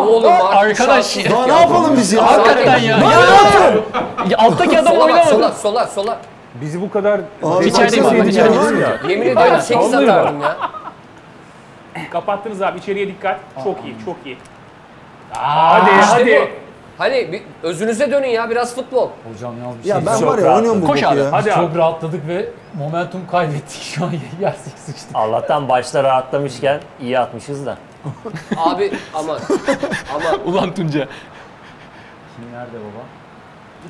Speaker 2: Oğlum artık
Speaker 6: Arkadaş
Speaker 2: şanssız.
Speaker 5: Daha ne yapalım biz ya?
Speaker 6: hakikaten ya. ya, ya alttaki adam
Speaker 2: Sola bak
Speaker 6: oynamadı.
Speaker 2: sola sola sola.
Speaker 3: bizi bu kadar
Speaker 5: Abi
Speaker 6: İçerideyim abi, içerideyim.
Speaker 5: var ya.
Speaker 2: Yemin ediyorum 8
Speaker 3: Vallahi bak.
Speaker 2: atardım ya.
Speaker 1: Kapattınız abi içeriye dikkat. Çok iyi çok iyi.
Speaker 3: Hadi
Speaker 2: İşte
Speaker 3: hadi.
Speaker 2: bu. Hani bir özünüze dönün ya biraz futbol.
Speaker 8: Hocam yalnız bir şey
Speaker 5: Ya ben
Speaker 7: Çok
Speaker 5: var ya oynuyorum bu
Speaker 6: Koş abi.
Speaker 5: ya.
Speaker 3: Hadi abi.
Speaker 8: Çok rahatladık ve momentum kaybettik şu an yersek sıçtık.
Speaker 7: Allah'tan başta rahatlamışken iyi atmışız da.
Speaker 2: Abi ama ama
Speaker 6: Ulan Tunca.
Speaker 8: Şimdi nerede baba?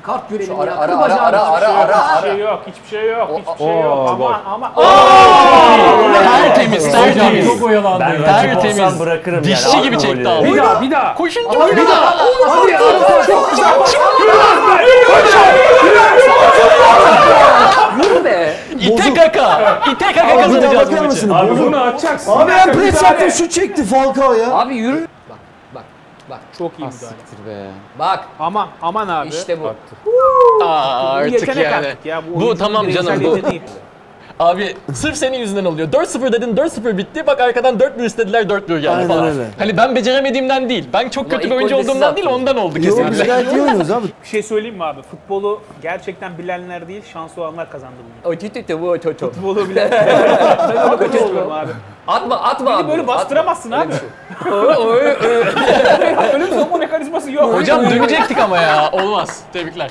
Speaker 4: Kalk görelim
Speaker 2: ara
Speaker 4: ya.
Speaker 2: ara ara
Speaker 4: bacağını.
Speaker 2: ara ara ara
Speaker 1: Hiçbir
Speaker 2: ara.
Speaker 1: şey yok hiçbir şey yok hiçbir şey yok. Ama ama
Speaker 6: Tertemiz, tertemiz.
Speaker 8: çok oyalandı
Speaker 7: Ben
Speaker 8: ya.
Speaker 6: Tertemiz.
Speaker 7: bırakırım
Speaker 6: Dişçi
Speaker 7: yani.
Speaker 6: gibi
Speaker 7: Atma
Speaker 6: çekti abi.
Speaker 3: Bir daha bir daha.
Speaker 6: Koşun çok
Speaker 2: Bir daha. Yürü be.
Speaker 6: İte kaka. İte kaka kazanacağız bu maçı.
Speaker 3: Abi bunu atacaksın.
Speaker 5: Abi ben pres yaptım şut çekti Falcao ya.
Speaker 2: Abi yürü. Bak
Speaker 1: çok iyi
Speaker 8: Ah,
Speaker 1: müdahale.
Speaker 8: siktir be.
Speaker 2: bak.
Speaker 1: Aman aman abi.
Speaker 2: İşte bu.
Speaker 6: Aa, artık
Speaker 1: yetenek
Speaker 6: yani.
Speaker 1: artık ya.
Speaker 6: Bu
Speaker 1: oyuncunun
Speaker 6: tamam
Speaker 1: bireysel
Speaker 6: canım bu.
Speaker 1: yeteneği.
Speaker 6: Abi sırf senin yüzünden oluyor. 4-0 dedin 4-0 bitti. Bak arkadan 4-1 istediler 4-1 geldi
Speaker 5: Aynen
Speaker 6: falan.
Speaker 5: öyle.
Speaker 6: Hani ben beceremediğimden değil. Ben çok kötü bir
Speaker 2: ilk
Speaker 6: oyuncu
Speaker 2: golde siz
Speaker 6: olduğumdan değil
Speaker 2: attınız.
Speaker 6: ondan oldu
Speaker 5: Yok biz
Speaker 6: kesinlikle.
Speaker 5: gayet iyi oynuyoruz abi.
Speaker 1: Bir şey söyleyeyim mi abi? Futbolu gerçekten bilenler değil, şanslı olanlar kazandı bunu.
Speaker 2: O titi ti bu to to.
Speaker 1: Futbolu bilen. ben öyle katılıyorum abi.
Speaker 2: Atma atma abi.
Speaker 1: Böyle bastıramazsın abi.
Speaker 2: Oy, oy, oy.
Speaker 1: Öyle bir savunma mekanizması yok.
Speaker 6: Hocam dönecektik ama ya. Olmaz. Tebrikler.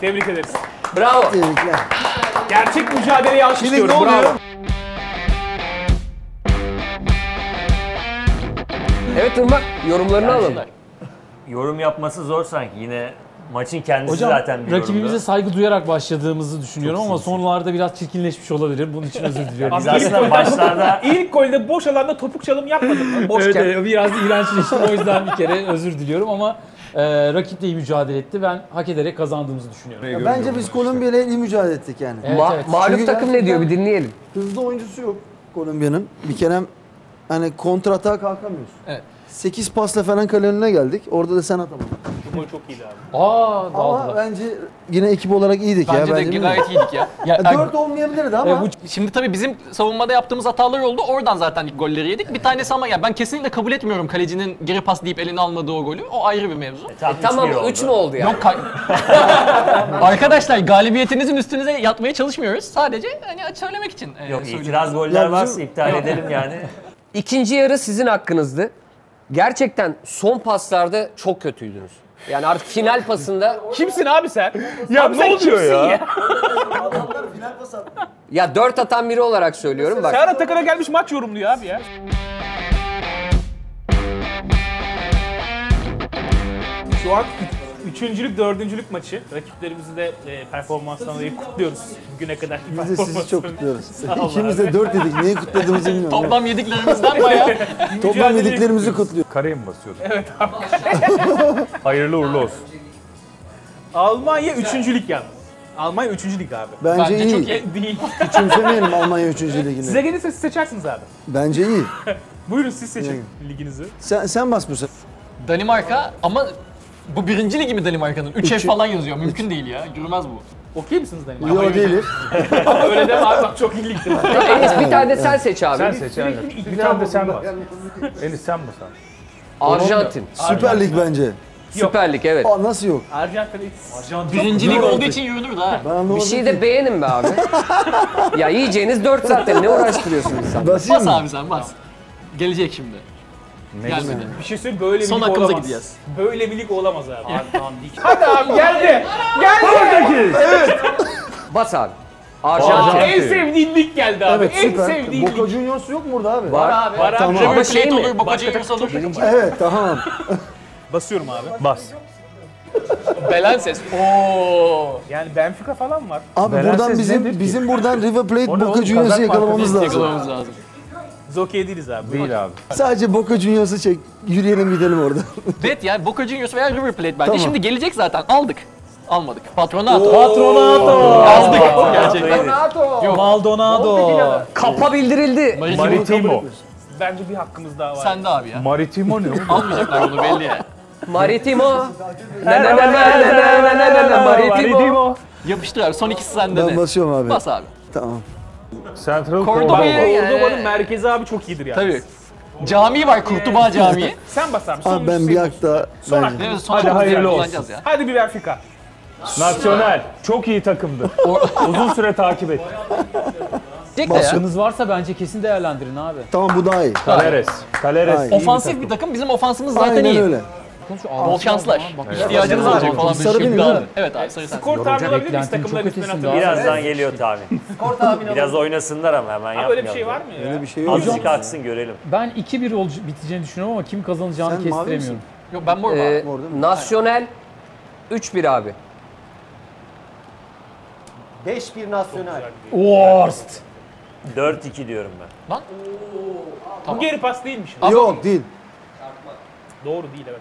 Speaker 1: Tebrik ederiz.
Speaker 2: Bravo.
Speaker 5: Tebrikler.
Speaker 1: Gerçek mücadeleyi alkışlıyorum.
Speaker 5: ne oluyor?
Speaker 1: Bravo.
Speaker 2: Evet Irmak yorumlarını alalım.
Speaker 7: Yorum yapması zor sanki. Yine maçın kendisi
Speaker 8: Hocam
Speaker 7: zaten bir
Speaker 8: rakibimize
Speaker 7: yorumdu.
Speaker 8: saygı duyarak başladığımızı düşünüyorum ama sonlarda biraz çirkinleşmiş olabilir. Bunun için özür diliyorum.
Speaker 7: Biz aslında başlarda
Speaker 1: İlk golde boş alanda topuk çalım yapmadık mı? Boş
Speaker 8: evet, evet, biraz iğrençleştim o yüzden bir kere özür diliyorum ama e, rakip de iyi mücadele etti. Ben hak ederek kazandığımızı düşünüyorum.
Speaker 5: Ya Bence biz Kolombiya ile iyi mücadele ettik yani.
Speaker 8: Evet,
Speaker 2: Ma-
Speaker 8: evet.
Speaker 2: mağlup
Speaker 5: Çünkü
Speaker 2: takım ne diyor bir dinleyelim.
Speaker 5: Hızlı oyuncusu yok Kolombiya'nın. Bir kere hani kontratağa kalkamıyorsun.
Speaker 6: Evet.
Speaker 5: 8 pasla falan kale önüne geldik. Orada da sen atamadın.
Speaker 1: Bu gol çok iyiydi abi.
Speaker 8: Aa
Speaker 5: Ama
Speaker 8: dağıldılar.
Speaker 5: bence yine ekip olarak iyiydik
Speaker 6: Bence
Speaker 5: ya.
Speaker 6: de gayet iyiydik ya. ya
Speaker 5: Ya 4 olmayabilirdi ama.
Speaker 8: E, bu
Speaker 6: Şimdi tabii bizim savunmada yaptığımız hatalar oldu. Oradan zaten golleri yedik. Bir tanesi ama ya ben kesinlikle kabul etmiyorum kalecinin geri pas deyip eline almadığı o golü. O ayrı bir mevzu.
Speaker 7: tam
Speaker 2: Tamam
Speaker 7: 3-1 oldu.
Speaker 2: 3 mü oldu ya?
Speaker 6: Yok kay- Arkadaşlar galibiyetinizin üstünüze yatmaya çalışmıyoruz. Sadece hani söylemek için. e,
Speaker 7: Yok
Speaker 6: söylüyorum.
Speaker 7: itiraz goller
Speaker 5: Ya bizim-
Speaker 7: varsa iptal edelim yani.
Speaker 2: İkinci yarı sizin hakkınızdı. Gerçekten son paslarda çok kötüydünüz. Yani artık final pasında
Speaker 1: Kimsin abi sen?
Speaker 3: Ya
Speaker 1: Abi
Speaker 3: ne
Speaker 1: sen
Speaker 3: oluyor
Speaker 1: kimsin
Speaker 3: ya?
Speaker 2: ya 4 atan biri olarak söylüyorum bak.
Speaker 1: Serhat Takan'a gelmiş maç yorumluyor abi ya. Şu an üçüncülük, dördüncülük maçı. Rakiplerimizi de e, performanstan dolayı kutluyoruz. Bugüne kadar
Speaker 5: Biz de sizi çok kutluyoruz. İkimiz de 4 dedik. Neyi kutladığımızı bilmiyorum.
Speaker 6: Toplam yediklerimizden bayağı.
Speaker 5: Toplam yediklerimizi kutluyor.
Speaker 3: Kareye mi basıyordun? Evet abi. Hayırlı uğurlu olsun.
Speaker 1: Almanya üçüncülük yalnız. Almanya üçüncü lig abi.
Speaker 5: Bence,
Speaker 6: Bence
Speaker 5: iyi.
Speaker 6: çok iyi.
Speaker 1: Değil.
Speaker 5: Küçümsemeyelim Almanya 3. ligini.
Speaker 1: Size gelirse siz seçersiniz abi.
Speaker 5: Bence iyi.
Speaker 1: Buyurun siz seçin liginizi.
Speaker 5: Sen, sen bas bu sefer.
Speaker 6: Danimarka ama bu birinci ligi mi Danimarka'nın? 3 F
Speaker 5: Üçü-
Speaker 6: falan yazıyor. Mümkün değil ya. Yürümez bu.
Speaker 1: Okey misiniz Danimarka?
Speaker 5: Yok değiliz.
Speaker 1: Öyle deme abi bak çok iyi ligdir.
Speaker 2: Enes bir tane de sen seç abi.
Speaker 3: Sen seç yani. Bir tane de sen bas. Enis sen bas abi.
Speaker 2: Arjantin.
Speaker 5: Süper Lig bence.
Speaker 2: Süper Lig evet.
Speaker 5: Aa, nasıl yok?
Speaker 1: Arjantin
Speaker 6: Birinci lig olduğu için yürünür ha.
Speaker 5: Ben anlamadım
Speaker 2: Bir şey de beğenin be abi. ya yiyeceğiniz 4 zaten ne uğraştırıyorsun insan?
Speaker 5: Basayım
Speaker 6: Bas
Speaker 5: mı?
Speaker 6: abi sen bas. Gelecek şimdi. Gelmedi.
Speaker 1: bir şey söyleyeyim böyle bir
Speaker 6: Son
Speaker 1: lig
Speaker 6: hakkımıza
Speaker 1: olamaz.
Speaker 6: gideceğiz.
Speaker 1: Böyle bir lig olamaz abi. Hadi abi geldi. Geldi.
Speaker 2: Bas abi. Arjantin.
Speaker 1: En sevdiğin lig geldi abi.
Speaker 5: Evet
Speaker 1: en
Speaker 5: süper.
Speaker 1: sevdiğin
Speaker 5: Boca
Speaker 1: lig.
Speaker 5: Juniors yok mu burada abi?
Speaker 2: Var.
Speaker 1: abi. Var abi.
Speaker 5: Tamam.
Speaker 2: Ama şey mi?
Speaker 6: Boca Juniors olur.
Speaker 5: Evet tamam.
Speaker 1: Basıyorum abi.
Speaker 3: Bas.
Speaker 6: Belenses. Oo.
Speaker 1: Yani Benfica falan var.
Speaker 5: Abi
Speaker 3: Belenses
Speaker 5: buradan bizim
Speaker 3: nedir ki?
Speaker 5: bizim buradan River Plate Boca
Speaker 3: Kazak
Speaker 5: yakalamamız lazım.
Speaker 6: Yakalamamız lazım.
Speaker 1: Biz okey değiliz abi.
Speaker 3: Değil abi.
Speaker 5: Sadece Boca Juniors'ı çek. Yürüyelim gidelim orada.
Speaker 6: Evet yani Boca Juniors veya River Plate bence.
Speaker 5: Tamam.
Speaker 6: Şimdi gelecek zaten. Aldık. Almadık. Patronato.
Speaker 8: Patronato.
Speaker 6: Aldık gerçekten.
Speaker 2: Yok.
Speaker 8: Maldonado.
Speaker 2: Kapa bildirildi.
Speaker 6: Maritimo.
Speaker 1: Bence bir hakkımız daha var.
Speaker 6: Sen de abi ya.
Speaker 3: Maritimo ne?
Speaker 6: Almayacaklar bunu belli ya.
Speaker 2: Maritimo. Ne ne ne ne ne ne ne ne Maritimo.
Speaker 6: Yapıştır abi. Son ikisi sende
Speaker 5: de.
Speaker 6: Ben
Speaker 5: basıyorum abi.
Speaker 6: Bas abi.
Speaker 5: Tamam.
Speaker 3: Central
Speaker 6: Cordoba'ya
Speaker 3: Cordova.
Speaker 1: Cordoba'nın merkezi abi çok iyidir yani.
Speaker 6: Tabii. Cami var. Kurtuba Camii.
Speaker 1: Sen bas abi.
Speaker 5: Abi ben bir daha
Speaker 1: Son
Speaker 5: bence.
Speaker 6: Evet, son
Speaker 3: Hadi hayırlı olsun.
Speaker 6: ya.
Speaker 1: Hadi bir Benfica.
Speaker 3: Nasyonel. Çok iyi takımdı. Uzun süre takip et.
Speaker 6: Diyecek de ya.
Speaker 8: Hakkınız varsa bence kesin değerlendirin abi.
Speaker 5: Tamam bu daha iyi.
Speaker 3: Kaleres. Kaleres. İyi bir
Speaker 6: Ofansif
Speaker 3: takım.
Speaker 6: bir takım. Bizim ofansımız zaten
Speaker 5: Aynen
Speaker 6: iyi.
Speaker 5: öyle.
Speaker 6: Bol şanslar. İhtiyacınız olacak falan.
Speaker 5: Sarı
Speaker 6: bir şey.
Speaker 5: değil mi?
Speaker 6: Evet abi sarı sen.
Speaker 1: Skor tahmin alabilir miyiz takımların
Speaker 8: ötesinde
Speaker 1: hatırlayalım.
Speaker 7: Birazdan geliyor tahmin. Biraz oynasınlar ama hemen yapmayalım.
Speaker 1: öyle bir şey var mı ya?
Speaker 5: Öyle bir şey yok.
Speaker 7: Azıcık aksın görelim.
Speaker 8: Ben 2-1 olca- biteceğini düşünüyorum ama kim kazanacağını kestiremiyorum.
Speaker 6: Yok ben mor
Speaker 2: Ee,
Speaker 6: abi.
Speaker 5: Mor değil mi?
Speaker 2: Nasyonel 3-1 abi.
Speaker 4: 5-1 nasyonel.
Speaker 8: Worst.
Speaker 7: 4-2 diyorum ben.
Speaker 6: Lan.
Speaker 1: Bu geri pas değilmiş.
Speaker 5: Yok değil.
Speaker 1: Doğru değil evet.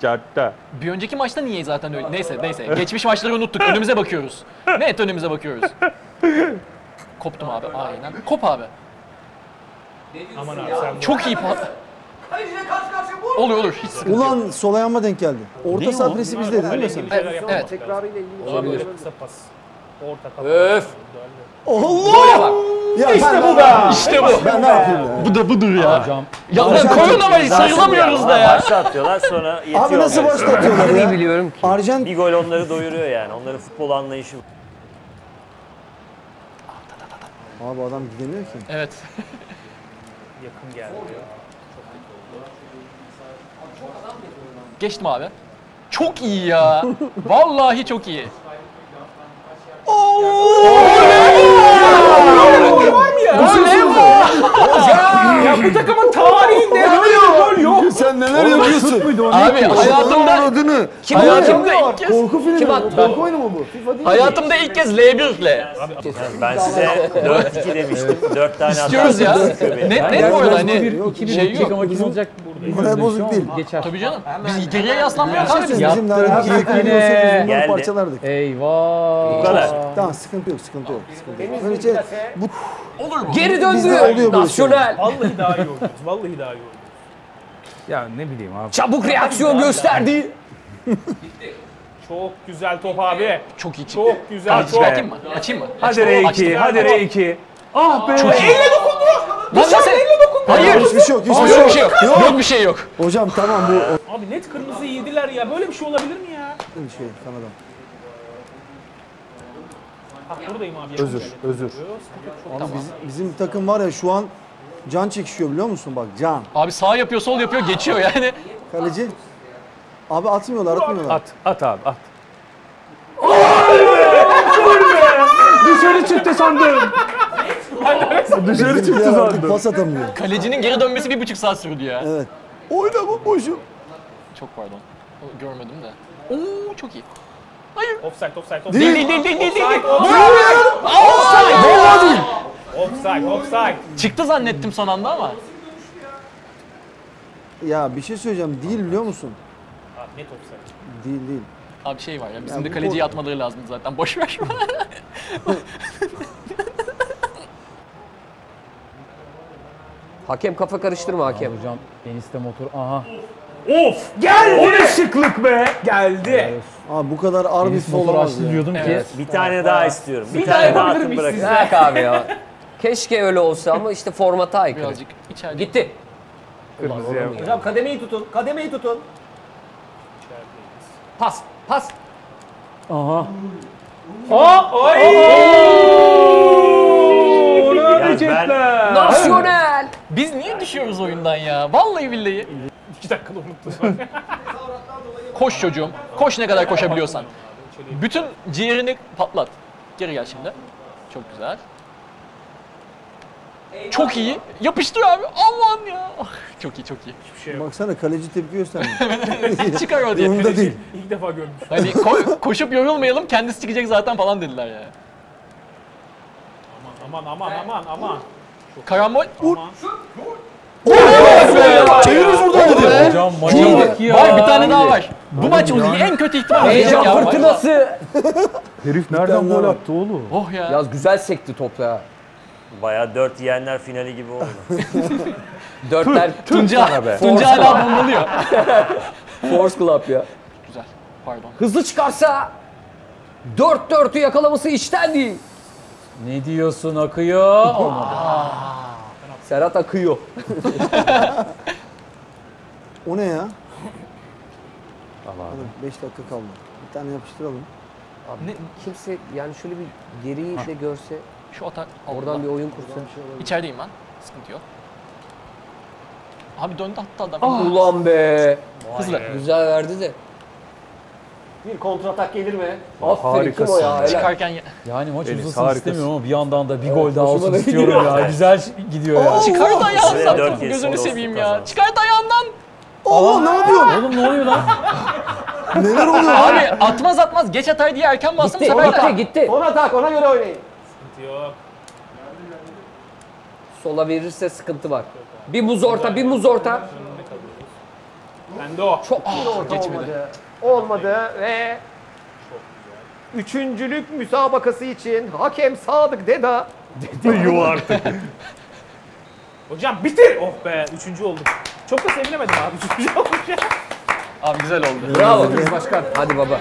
Speaker 3: Cadde.
Speaker 6: Bir önceki maçta niye zaten öyle? Neyse neyse. Geçmiş maçları unuttuk. Önümüze bakıyoruz. Net önümüze bakıyoruz. Koptum abi. Aynen. Kop abi.
Speaker 1: Aman abi sen
Speaker 6: Çok iyi pas. Olur olur. Hiç sıkıntı yok.
Speaker 5: Ulan sol ayağıma denk geldi. Orta saha presi bizdeydi değil mi sen?
Speaker 6: Evet. evet.
Speaker 1: olabilir. Kısa pas. Orta kafa.
Speaker 2: Öf.
Speaker 5: Allah! Ya işte bu be!
Speaker 6: İşte bu.
Speaker 5: Ben ne yapayım ya?
Speaker 6: Bu da budur ya.
Speaker 8: Hocam
Speaker 6: Ya ulan koyun ama sayılamıyoruz da ya.
Speaker 7: Başta atıyorlar sonra yetiyor.
Speaker 5: Abi nasıl
Speaker 7: onlara.
Speaker 5: başlatıyorlar
Speaker 2: İyi
Speaker 5: ya?
Speaker 2: biliyorum ki.
Speaker 5: Arjant
Speaker 7: Bir gol onları doyuruyor yani. Onların futbol anlayışı.
Speaker 5: Abi adam gidemiyor ki.
Speaker 6: Evet.
Speaker 1: Yakın geldi.
Speaker 6: Geçtim abi. Çok iyi ya. Vallahi çok iyi.
Speaker 1: Ya bu takımın tarihinde böyle gol yok.
Speaker 5: Sen neler yapıyorsun?
Speaker 6: Abi hayatımda
Speaker 5: adını.
Speaker 2: Kim
Speaker 6: hayatımda ilk kez
Speaker 5: Korku filmi.
Speaker 2: Kim attı?
Speaker 5: Korku oyunu mu bu? FIFA değil.
Speaker 6: hayatımda ilk kez L1 ile
Speaker 7: Ben size 4-2 demiştim. 4 tane
Speaker 6: istiyoruz ya. Net net bu arada hani
Speaker 8: 2-1
Speaker 6: şey yok.
Speaker 8: ama kim olacak?
Speaker 5: Moral bozuk değil.
Speaker 8: Geçer.
Speaker 6: Tabii canım. Biz geriye yaslanmıyoruz abi.
Speaker 5: Bizim
Speaker 8: Yaptın
Speaker 5: bunları
Speaker 7: Geldi.
Speaker 5: parçalardık.
Speaker 8: Eyvah.
Speaker 7: Bu kadar.
Speaker 5: Tamam sıkıntı yok, sıkıntı yok. Sıkıntı yok. Böylece bu
Speaker 6: Olur mu?
Speaker 2: Geri
Speaker 5: Bizde
Speaker 2: döndü.
Speaker 5: oluyor böyle
Speaker 2: Nasyonel.
Speaker 1: Vallahi daha iyi oynuyoruz. Vallahi daha iyi oynuyoruz.
Speaker 3: Ya ne bileyim abi.
Speaker 2: Çabuk reaksiyon gösterdi.
Speaker 1: Çok güzel top abi.
Speaker 6: Çok iyi çıktı.
Speaker 1: Çok güzel
Speaker 6: Açayım
Speaker 1: çok.
Speaker 6: mı? Açayım mı? Açayım mı?
Speaker 3: Hadi
Speaker 6: Açtım, açtım.
Speaker 3: R2, hadi R2. Ah be.
Speaker 6: Lan nasıl? Hayır.
Speaker 5: hiçbir şey yok, hiçbir
Speaker 6: Yok
Speaker 5: şey
Speaker 6: bir
Speaker 5: yok.
Speaker 6: şey yok. Yok bir şey yok.
Speaker 5: Hocam tamam bu
Speaker 1: Abi net kırmızı yediler ya. Böyle bir şey olabilir mi ya?
Speaker 5: bir şey kanadım.
Speaker 1: Ha buradayım abi.
Speaker 5: Özür, özür.
Speaker 1: Yok, yok.
Speaker 5: Abi biz- bizim takım var ya şu an can çekişiyor biliyor musun bak can.
Speaker 6: Abi sağ yapıyor, sol yapıyor, geçiyor yani.
Speaker 5: Kaleci. Abi atmıyorlar, atmıyorlar.
Speaker 3: At, at abi at.
Speaker 8: Dışarı çıktı sandım.
Speaker 3: Dışarı çıktı sandım.
Speaker 5: Pas atamıyor.
Speaker 6: Kalecinin geri dönmesi bir buçuk saat sürdü ya.
Speaker 5: Evet. Oynama boşum.
Speaker 6: Çok pardon. O- Görmedim de. Oo çok iyi.
Speaker 1: Offside, offside, offside.
Speaker 6: Değil değil değil değil değil. değil.
Speaker 1: Offside, offside.
Speaker 6: Çıktı zannettim son anda ama.
Speaker 5: Ya bir şey söyleyeceğim. Değil biliyor musun?
Speaker 1: Abi net offside.
Speaker 5: Değil değil.
Speaker 6: Abi şey var ya bizim
Speaker 5: Ya
Speaker 6: de
Speaker 5: bu
Speaker 6: kaleciyi atmaları lazım zaten. Boş ver.
Speaker 2: Hakem kafa karıştırma hakem.
Speaker 8: Hocam eniste motor. Aha.
Speaker 3: Of! Gel! O ne şıklık be!
Speaker 1: Geldi.
Speaker 5: Abi bu kadar
Speaker 8: motor
Speaker 5: olamaz ya.
Speaker 8: diyordum ki.
Speaker 6: Evet.
Speaker 7: Bir tane daha istiyorum. Bir,
Speaker 1: Bir
Speaker 7: tane
Speaker 1: daha
Speaker 7: atın bırakın.
Speaker 2: Bırak abi ya. Keşke öyle olsa ama işte formata aykırı.
Speaker 6: Birazcık içeride.
Speaker 2: Gitti.
Speaker 3: Kırmızıya.
Speaker 4: Hocam kademeyi tutun, kademeyi tutun.
Speaker 2: Pas. Pas.
Speaker 8: Aha.
Speaker 7: Yalnız ben
Speaker 2: Nasyonel.
Speaker 6: Biz niye düşüyoruz oyundan ya? Vallahi billahi.
Speaker 1: İki dakikada unuttum.
Speaker 6: Koş çocuğum. Koş ne kadar koşabiliyorsan. Bütün ciğerini patlat. Geri gel şimdi. Çok güzel. Çok iyi. Yapıştır abi. Allah'ım ya. Ah, Çok iyi çok iyi.
Speaker 5: Baksana kaleci tepki göstermiyor.
Speaker 6: Çıkar o diye.
Speaker 5: Yanında değil.
Speaker 1: İlk defa görmüş.
Speaker 6: Hani ko- koşup yorulmayalım kendisi çıkacak zaten falan dediler ya.
Speaker 1: Aman aman aman aman.
Speaker 6: Karambol.
Speaker 1: aman.
Speaker 5: Çeviririz buradan dedi.
Speaker 8: Hocam maça bak ya.
Speaker 6: Var bir tane daha var. Bu maç o en kötü ihtimal olacak
Speaker 2: Heyecan fırtınası.
Speaker 3: Herif nereden gol attı oğlum?
Speaker 6: Oh ya.
Speaker 2: Yaz güzel sekti top ya.
Speaker 7: bayağı 4 yiyenler finali gibi oldu.
Speaker 2: Dörtler
Speaker 6: Tunca, Tunca hala bombalıyor.
Speaker 2: Force Club ya.
Speaker 6: Güzel. Pardon.
Speaker 2: Hızlı çıkarsa dört dörtü yakalaması işten değil.
Speaker 8: Ne diyorsun akıyor? Olmadı.
Speaker 2: Serhat akıyor.
Speaker 5: O ne ya? 5 dakika kaldı. Bir tane yapıştıralım.
Speaker 2: Abi kimse yani şöyle bir geriyi de görse
Speaker 6: Şu atak.
Speaker 2: oradan bir oyun kursa.
Speaker 6: İçerideyim ben. Sıkıntı yok. Abi döndü attı adam.
Speaker 2: Ulan be.
Speaker 6: Hızlı.
Speaker 2: Güzel verdi de.
Speaker 4: Bir kontratak gelir mi?
Speaker 2: Aferin kim o ya? Helal.
Speaker 6: Çıkarken ya-
Speaker 8: Yani maç
Speaker 3: Deniz,
Speaker 8: uzasın
Speaker 3: harikasın.
Speaker 8: istemiyorum ama bir yandan da bir gol daha olsun
Speaker 2: da
Speaker 8: istiyorum ya. Güzel gidiyor ya.
Speaker 6: Çıkart ayağından.
Speaker 7: dört kez
Speaker 6: Gözünü seveyim ya.
Speaker 7: kazansın.
Speaker 6: Çıkart ayağından.
Speaker 5: Allah ne yapıyorsun?
Speaker 8: Oğlum ne oluyor lan?
Speaker 5: Neler oluyor?
Speaker 6: Abi atmaz atmaz geç atar diye erken bastım.
Speaker 2: Gitti,
Speaker 6: sefer
Speaker 2: gitti, gitti.
Speaker 4: Son atak ona göre oynayın.
Speaker 1: Sıkıntı yok.
Speaker 2: Sola verirse sıkıntı var. Bir muz orta, bir muz orta.
Speaker 1: Ben de o.
Speaker 2: Çok iyi orta.
Speaker 4: Olmadı olmadı ve üçüncülük müsabakası için hakem Sadık Deda
Speaker 3: Yuh artık.
Speaker 1: Hocam bitir. Oh be üçüncü olduk. Çok da sevinemedim abi. Üçüncü olmuş ya.
Speaker 6: Abi güzel oldu.
Speaker 2: Bravo Kız Başkan. Hadi baba.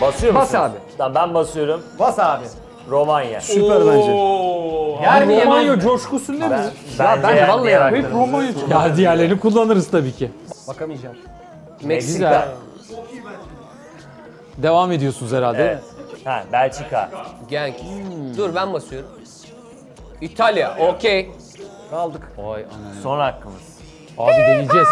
Speaker 7: Basıyor
Speaker 2: musun?
Speaker 7: Bas
Speaker 2: abi.
Speaker 7: Tamam ben basıyorum.
Speaker 4: Bas abi.
Speaker 7: Romanya.
Speaker 5: Süper bence.
Speaker 4: Yer mi yemez
Speaker 3: Romanya
Speaker 4: mi?
Speaker 3: coşkusu ne mi?
Speaker 7: Ben,
Speaker 2: ben de vallahi
Speaker 7: diğer
Speaker 2: hep
Speaker 7: haklarım.
Speaker 8: Ya diğerlerini kullanırız tabii ki.
Speaker 4: Bakamayacağım.
Speaker 2: Meksika,
Speaker 8: Devam ediyorsunuz herhalde.
Speaker 7: Evet. Ha, Belçika.
Speaker 2: Genk. Dur ben basıyorum. İtalya, okey.
Speaker 4: Aldık.
Speaker 8: Vay anam.
Speaker 7: Son hakkımız.
Speaker 8: Abi deneyeceğiz.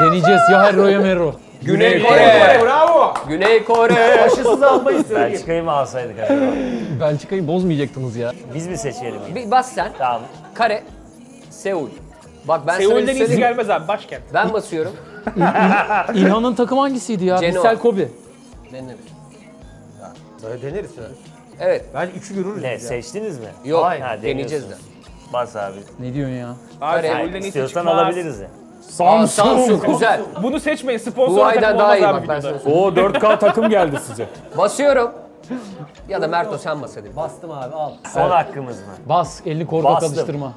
Speaker 8: deneyeceğiz. Ya Herro ya Merro.
Speaker 2: Güney Kore.
Speaker 1: Bravo.
Speaker 2: Güney Kore.
Speaker 4: Aşısız almayız.
Speaker 7: Belçika'yı mı alsaydık acaba?
Speaker 6: Belçika'yı bozmayacaktınız ya.
Speaker 7: Biz mi seçelim?
Speaker 2: Bir bas sen.
Speaker 7: Tamam.
Speaker 2: Kare. Seul. Bak ben sana
Speaker 1: Seul'den iyisi
Speaker 2: söyleyeyim.
Speaker 1: gelmez abi başkent.
Speaker 2: Ben basıyorum.
Speaker 8: İlhan'ın takım hangisiydi ya?
Speaker 2: Genoa.
Speaker 8: Vissel Kobe.
Speaker 2: Denir.
Speaker 4: Böyle deneriz ya.
Speaker 2: Evet.
Speaker 4: Bence üçü görürüz
Speaker 7: Ne
Speaker 4: biz ya.
Speaker 7: seçtiniz mi?
Speaker 2: Yok.
Speaker 7: Ha,
Speaker 2: deneyeceğiz de.
Speaker 7: Bas abi.
Speaker 8: Ne diyorsun ya?
Speaker 1: Abi
Speaker 2: Kare.
Speaker 1: Seul'den
Speaker 7: Yani
Speaker 1: iyisi
Speaker 7: istiyorsan
Speaker 1: çıkmaz.
Speaker 7: alabiliriz ya.
Speaker 2: Aa, Samsung güzel.
Speaker 1: Bunu seçmeyin.
Speaker 2: Bu
Speaker 1: Sponsor
Speaker 2: aydan
Speaker 1: takım
Speaker 2: daha iyi bak ben sana söyleyeyim.
Speaker 3: O 4K takım geldi size.
Speaker 2: Basıyorum. Ya da Merto sen bas hadi.
Speaker 4: Bastım abi al.
Speaker 7: Son hakkımız mı?
Speaker 8: Bas elini korkak
Speaker 7: Bastım.
Speaker 8: alıştırma.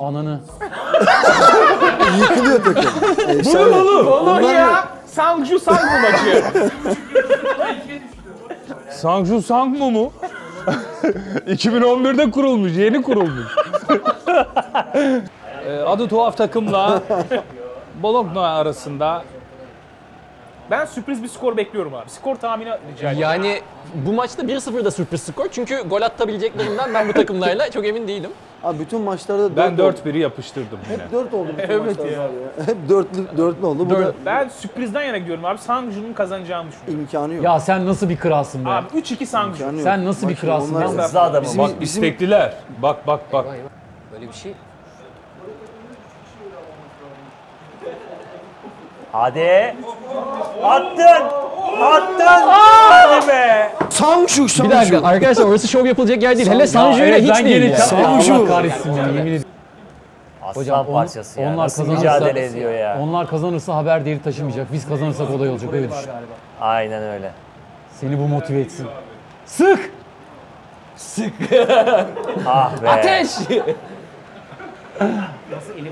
Speaker 8: Ananı.
Speaker 5: Yıkılıyor takım. E, şöyle,
Speaker 1: Polonya, Sangju Sangju maçı.
Speaker 3: Sangju Sangmu mu? 2011'de kurulmuş, yeni kurulmuş. Ee, Adı tuhaf takımla Bologna arasında
Speaker 1: Ben sürpriz bir skor bekliyorum abi. Skor tahmini rica ediyorum.
Speaker 6: Yani bu maçta 1-0 da sürpriz skor. Çünkü gol atabileceklerinden ben bu takımlarla çok emin değilim.
Speaker 5: Abi bütün maçlarda
Speaker 3: ben
Speaker 5: dört oldu.
Speaker 3: 4-1'i yapıştırdım yine.
Speaker 5: Hep 4 oldu bütün maçlarda abi ya. Hep dörtlü, dörtlü oldu. Bu da
Speaker 1: Ben sürprizden yana gidiyorum abi. Sangju'nun kazanacağını düşünüyorum.
Speaker 5: imkanı yok.
Speaker 8: Ya sen nasıl bir kralsın be?
Speaker 1: Abi 3-2 Sangju.
Speaker 5: İmkanı yok.
Speaker 8: Sen nasıl bir
Speaker 5: Bak,
Speaker 8: kralsın
Speaker 5: onlar-
Speaker 8: lan?
Speaker 7: Hızlı adamım.
Speaker 5: Bizim-
Speaker 7: Bak,
Speaker 3: İstekliler. Bak bak bak.
Speaker 2: Böyle bir şey.
Speaker 7: Hadi. Attın. Attın. Hadi be.
Speaker 5: Sangju,
Speaker 6: Bir
Speaker 5: Sangju.
Speaker 6: dakika arkadaşlar orası şov yapılacak yer değil. Hele Sanju'yla
Speaker 8: Evet,
Speaker 6: hiç
Speaker 8: ben
Speaker 6: değil ya.
Speaker 5: Sangju.
Speaker 8: Allah kahretsin beni yemin ediyorum.
Speaker 7: Aslan
Speaker 8: Hocam
Speaker 7: parçası ya.
Speaker 8: onlar
Speaker 7: Nasıl
Speaker 8: kazanırsa-
Speaker 7: mücadele ediyor ya.
Speaker 8: Onlar kazanırsa haber değeri taşımayacak. Biz kazanırsak olay olacak öyle düşün.
Speaker 7: Aynen öyle.
Speaker 8: Seni bu motive etsin. Sık!
Speaker 7: Ah be.
Speaker 2: Ateş!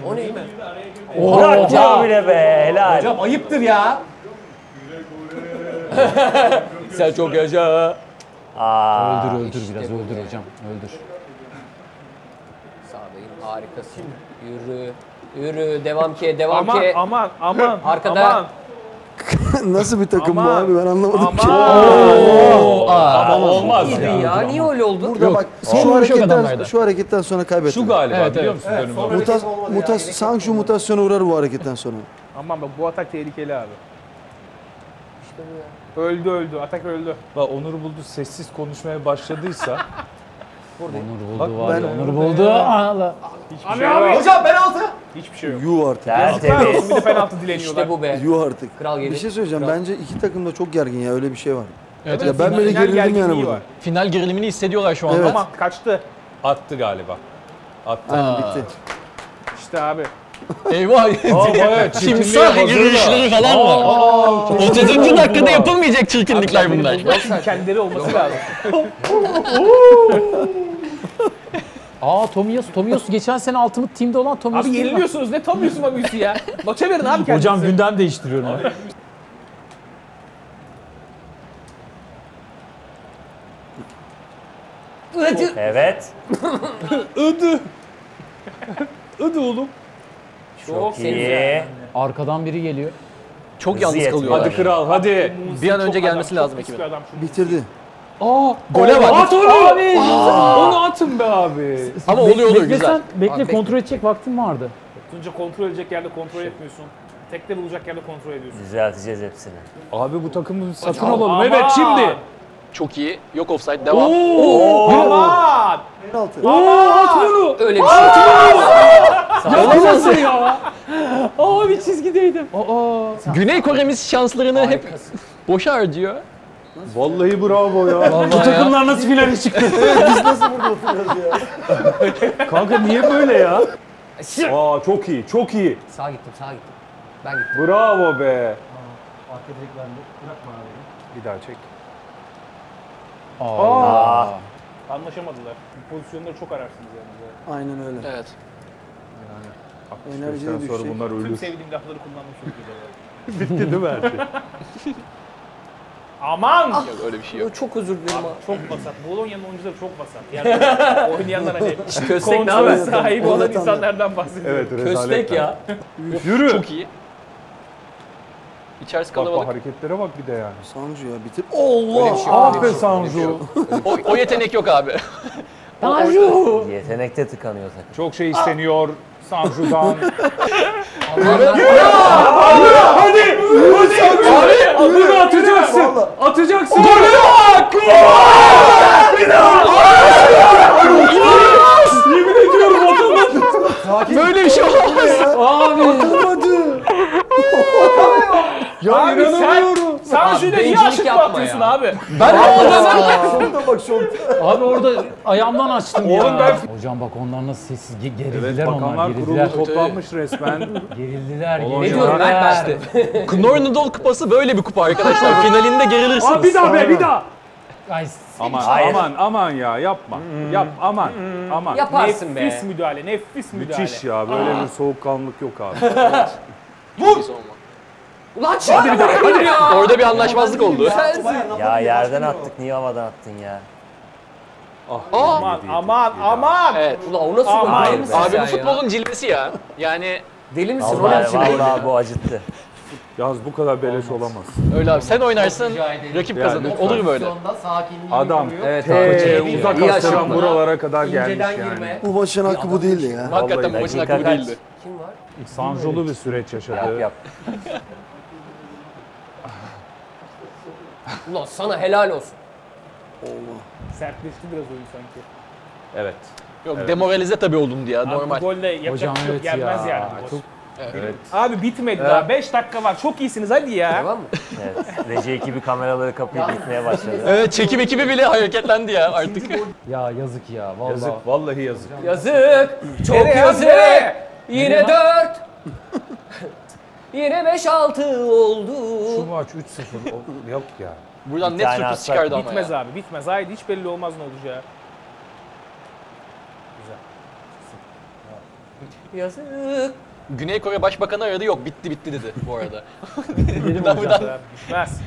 Speaker 2: O ne?
Speaker 7: Bırak bile be. Helal.
Speaker 2: Hocam ayıptır ya. Sen çok yaşa.
Speaker 7: Aa.
Speaker 8: Öldür öldür
Speaker 2: işte
Speaker 8: biraz
Speaker 2: bu
Speaker 8: öldür
Speaker 2: be.
Speaker 8: hocam öldür.
Speaker 2: Sağdayım harikasın. Yürü. Yürü. Devam ki. Devam
Speaker 1: Aman
Speaker 2: ki.
Speaker 1: aman aman.
Speaker 2: Arkada.
Speaker 1: Aman.
Speaker 5: Nasıl bir takım bu abi ben anlamadım ki.
Speaker 1: Aman.
Speaker 3: Ama olmaz
Speaker 2: İyiydi
Speaker 3: ya.
Speaker 2: ya. Niye öyle oldu?
Speaker 5: Burada bak şu
Speaker 6: yok
Speaker 5: hareketten, şu hareketten sonra kaybettim.
Speaker 3: Şu galiba
Speaker 6: Evet,
Speaker 3: biliyor
Speaker 6: evet.
Speaker 3: musun dönümü?
Speaker 5: Mutas, mutas,
Speaker 4: yani.
Speaker 5: Sangju mutasyona uğrar bu hareketten sonra.
Speaker 1: Aman bak bu atak tehlikeli abi. Öldü öldü. Atak öldü.
Speaker 3: Bak Onur buldu sessiz konuşmaya başladıysa
Speaker 8: Onur
Speaker 3: Bak
Speaker 8: buldu var ya
Speaker 5: ben-
Speaker 8: Onur buldu. Ağla.
Speaker 1: Hiçbir şey yok.
Speaker 4: Hocam penaltı.
Speaker 1: Hiçbir şey yok.
Speaker 5: Yuh artık.
Speaker 7: Tertemiz.
Speaker 1: Bir de penaltı dileniyorlar.
Speaker 2: İşte bu be.
Speaker 5: Yuh artık.
Speaker 2: Kral geliyor.
Speaker 5: Bir şey söyleyeceğim.
Speaker 2: Kral.
Speaker 5: Bence iki takım da çok gergin ya. Öyle bir şey var.
Speaker 6: Evet,
Speaker 5: Ya ben böyle
Speaker 1: Final
Speaker 5: gerildim yani burada.
Speaker 1: var.
Speaker 6: Final gerilimini hissediyorlar şu anda.
Speaker 5: Evet.
Speaker 1: Aman kaçtı.
Speaker 3: attı galiba. Attı.
Speaker 5: Aynen bitti.
Speaker 1: İşte abi.
Speaker 6: Eyvah.
Speaker 3: Aa
Speaker 6: Timsah yürüyüşleri falan var. 30. dakikada yapılmayacak çirkinlikler bunlar.
Speaker 1: Kendileri olması lazım.
Speaker 8: Aa Tomiyasu. Tomiyasu geçen sene Ultimate Team'de olan Tomiyasu.
Speaker 1: Abi yeniliyorsunuz. Ne tanıyorsun bu büyüsü ya? Maça verin abi kendinizi.
Speaker 8: Hocam gündem değiştiriyorum abi.
Speaker 7: Evet.
Speaker 3: Hadi oğlum.
Speaker 1: Çok
Speaker 7: Çok iyi.
Speaker 8: Arkadan biri geliyor.
Speaker 6: Çok
Speaker 7: Hızlı
Speaker 6: yalnız
Speaker 7: yetmiyor.
Speaker 6: kalıyorlar.
Speaker 3: Hadi kral hadi.
Speaker 6: Bir an önce gelmesi lazım ekibin.
Speaker 5: Bitirdi.
Speaker 6: Gole bak.
Speaker 3: At onu. Abi. Onu atın be abi.
Speaker 6: Ama oluyor olur güzel.
Speaker 8: Beklesen, bekle
Speaker 2: Abi
Speaker 8: kontrol edecek vaktin vardı.
Speaker 1: Tunca kontrol edecek yerde kontrol etmiyorsun. Tekte bulacak yerde kontrol ediyorsun.
Speaker 7: Düzelteceğiz hepsini.
Speaker 3: Abi bu takımı satın
Speaker 1: Aman.
Speaker 3: alalım. Evet şimdi.
Speaker 6: Çok iyi. Yok offside. Devam.
Speaker 1: Aman!
Speaker 5: Penaltı.
Speaker 2: Öyle bir şey.
Speaker 8: Olamaz ya. Aa bir çizgideydim. Aa.
Speaker 6: Güney Kore'miz şanslarını hep boşa harcıyor.
Speaker 3: Vallahi bravo ya.
Speaker 8: Vallahi
Speaker 3: bu
Speaker 8: ya.
Speaker 3: takımlar nasıl finale çıktı? Biz nasıl burada oturuyoruz ya? Kanka niye böyle ya? Aa çok iyi, çok iyi.
Speaker 2: Sağa gittim sağa gittim. Ben gittim.
Speaker 3: Bravo be.
Speaker 4: Arka direkt bende. Bırakma abi.
Speaker 3: Bir daha çek.
Speaker 8: Aa.
Speaker 1: Anlaşamadılar. Pozisyonları çok ararsınız yani.
Speaker 5: Aynen öyle.
Speaker 6: Evet.
Speaker 5: Enerjiye
Speaker 3: Sonra
Speaker 5: düşecek.
Speaker 3: bunlar
Speaker 1: Tüm
Speaker 3: ölür.
Speaker 1: sevdiğim lafları kullanmış oluyor.
Speaker 3: Bitti değil mi her şey?
Speaker 1: Aman!
Speaker 6: Yok öyle bir şey yok.
Speaker 2: Çok özür dilerim abi.
Speaker 1: Çok basat. Bolonya'nın oyuncuları çok basat. Yani oynayanlar hani
Speaker 2: Köstek ne
Speaker 1: kontrol
Speaker 2: haber?
Speaker 1: sahibi olan insanlardan bahsediyorum.
Speaker 3: Evet rezalet.
Speaker 2: Köstek ya.
Speaker 3: Yürü.
Speaker 6: Çok iyi. İçerisi
Speaker 3: Bak bak
Speaker 6: kalabalık.
Speaker 3: hareketlere bak bir de yani.
Speaker 5: Sancu ya bitir.
Speaker 3: Ah be Sanju.
Speaker 6: O, o yetenek yok abi.
Speaker 7: Yetenekte tıkanıyor takım.
Speaker 3: Çok şey isteniyor Sanju'dan. Bunu atacaksın. Atacaksın. Yemin ediyorum atamadım.
Speaker 6: Böyle bir şey olamaz.
Speaker 3: Ya
Speaker 1: Abi sen,
Speaker 3: inanamıyorum.
Speaker 1: sen şöyle niye aşık atıyorsun
Speaker 2: ya.
Speaker 1: abi?
Speaker 5: Şurada bak şu
Speaker 8: Abi orada ayağımdan açtım
Speaker 3: Oğlum
Speaker 8: ya.
Speaker 3: ben-
Speaker 8: Hocam bak onlar nasıl sessiz ge-
Speaker 3: Evet
Speaker 8: gerildiler onlar.
Speaker 3: bakanlar
Speaker 8: Gerildiler.
Speaker 3: kurulu toplanmış resmen.
Speaker 8: Gerildiler.
Speaker 2: Ne diyorum ben
Speaker 8: gerildiler.
Speaker 2: işte.
Speaker 6: Knornodol kupası böyle bir kupa arkadaşlar. Finalinde gerilirsiniz.
Speaker 3: Aa bir daha be bir daha.
Speaker 8: Ay,
Speaker 3: Aman
Speaker 7: Hayır.
Speaker 3: aman aman ya yapma. Yap aman aman.
Speaker 2: Yaparsın be.
Speaker 1: Nefis müdahale, nefis müdahale.
Speaker 3: Müthiş ya böyle bir soğukkanlılık yok abi.
Speaker 2: Ulan çıktı bir daha. ya.
Speaker 6: Orada bir anlaşmazlık oldu.
Speaker 7: Ya yerden attık niye havadan attın ya?
Speaker 1: Aman, aman, aman!
Speaker 6: Evet.
Speaker 2: Ulan o nasıl
Speaker 1: Aman.
Speaker 2: misin
Speaker 6: Abi bu
Speaker 2: ya?
Speaker 6: futbolun cilvesi ya. Yani
Speaker 2: Deli misin?
Speaker 7: Vallahi, vallahi bu acıttı.
Speaker 3: Yalnız bu kadar beleş olamaz.
Speaker 6: öyle abi. Sen oynarsın, rakip
Speaker 3: Yani
Speaker 6: kazanır.
Speaker 3: lütfen.
Speaker 6: Olur böyle.
Speaker 3: Adam
Speaker 2: Evet
Speaker 3: T
Speaker 2: abi.
Speaker 3: uzak aslan buralara kadar gelmiş yani.
Speaker 5: Bu maçın hakkı bu değildi ya.
Speaker 6: Hakikaten bu maçın
Speaker 7: dakika
Speaker 6: hakkı
Speaker 7: kaç?
Speaker 6: değildi.
Speaker 2: Kim
Speaker 3: Sanjolu bir süreç
Speaker 7: Yap
Speaker 3: yaşadı.
Speaker 7: yap.
Speaker 2: Ulan sana helal olsun.
Speaker 1: Sertleşti biraz oyun sanki.
Speaker 3: Evet.
Speaker 6: Yok demoralize tabii olundu ya
Speaker 1: Abi
Speaker 6: normal.
Speaker 1: bu golle yapacak
Speaker 8: Hocam
Speaker 1: bir şey yok,
Speaker 8: evet
Speaker 1: gelmez
Speaker 8: ya.
Speaker 1: yani. bu.
Speaker 8: Çok
Speaker 1: Abi bitmedi daha. 5 dakika var. Çok iyisiniz hadi ya.
Speaker 2: Tamam mı?
Speaker 7: Evet. Reji ekibi kameraları kapayıp gitmeye başladı.
Speaker 6: Evet çekim ekibi bile hareketlendi ya artık.
Speaker 8: ya yazık ya vallahi.
Speaker 3: Yazık. Vallahi yazık.
Speaker 2: Yazık. Çok
Speaker 1: Nereye,
Speaker 2: yazık.
Speaker 1: nereye?
Speaker 2: Yine dört. Yine beş altı oldu.
Speaker 3: Şu maç 3-0 o- yok ya.
Speaker 6: Buradan
Speaker 7: Bir
Speaker 6: net
Speaker 7: tane
Speaker 6: sürpriz
Speaker 7: atsak
Speaker 6: çıkardı ama
Speaker 1: Bitmez
Speaker 6: ya.
Speaker 1: abi bitmez. Haydi hiç belli olmaz ne olacağı.
Speaker 2: Yazık.
Speaker 6: Güney Kore Başbakanı aradı yok bitti bitti dedi bu arada.
Speaker 1: Buradan buradan. Bitmez.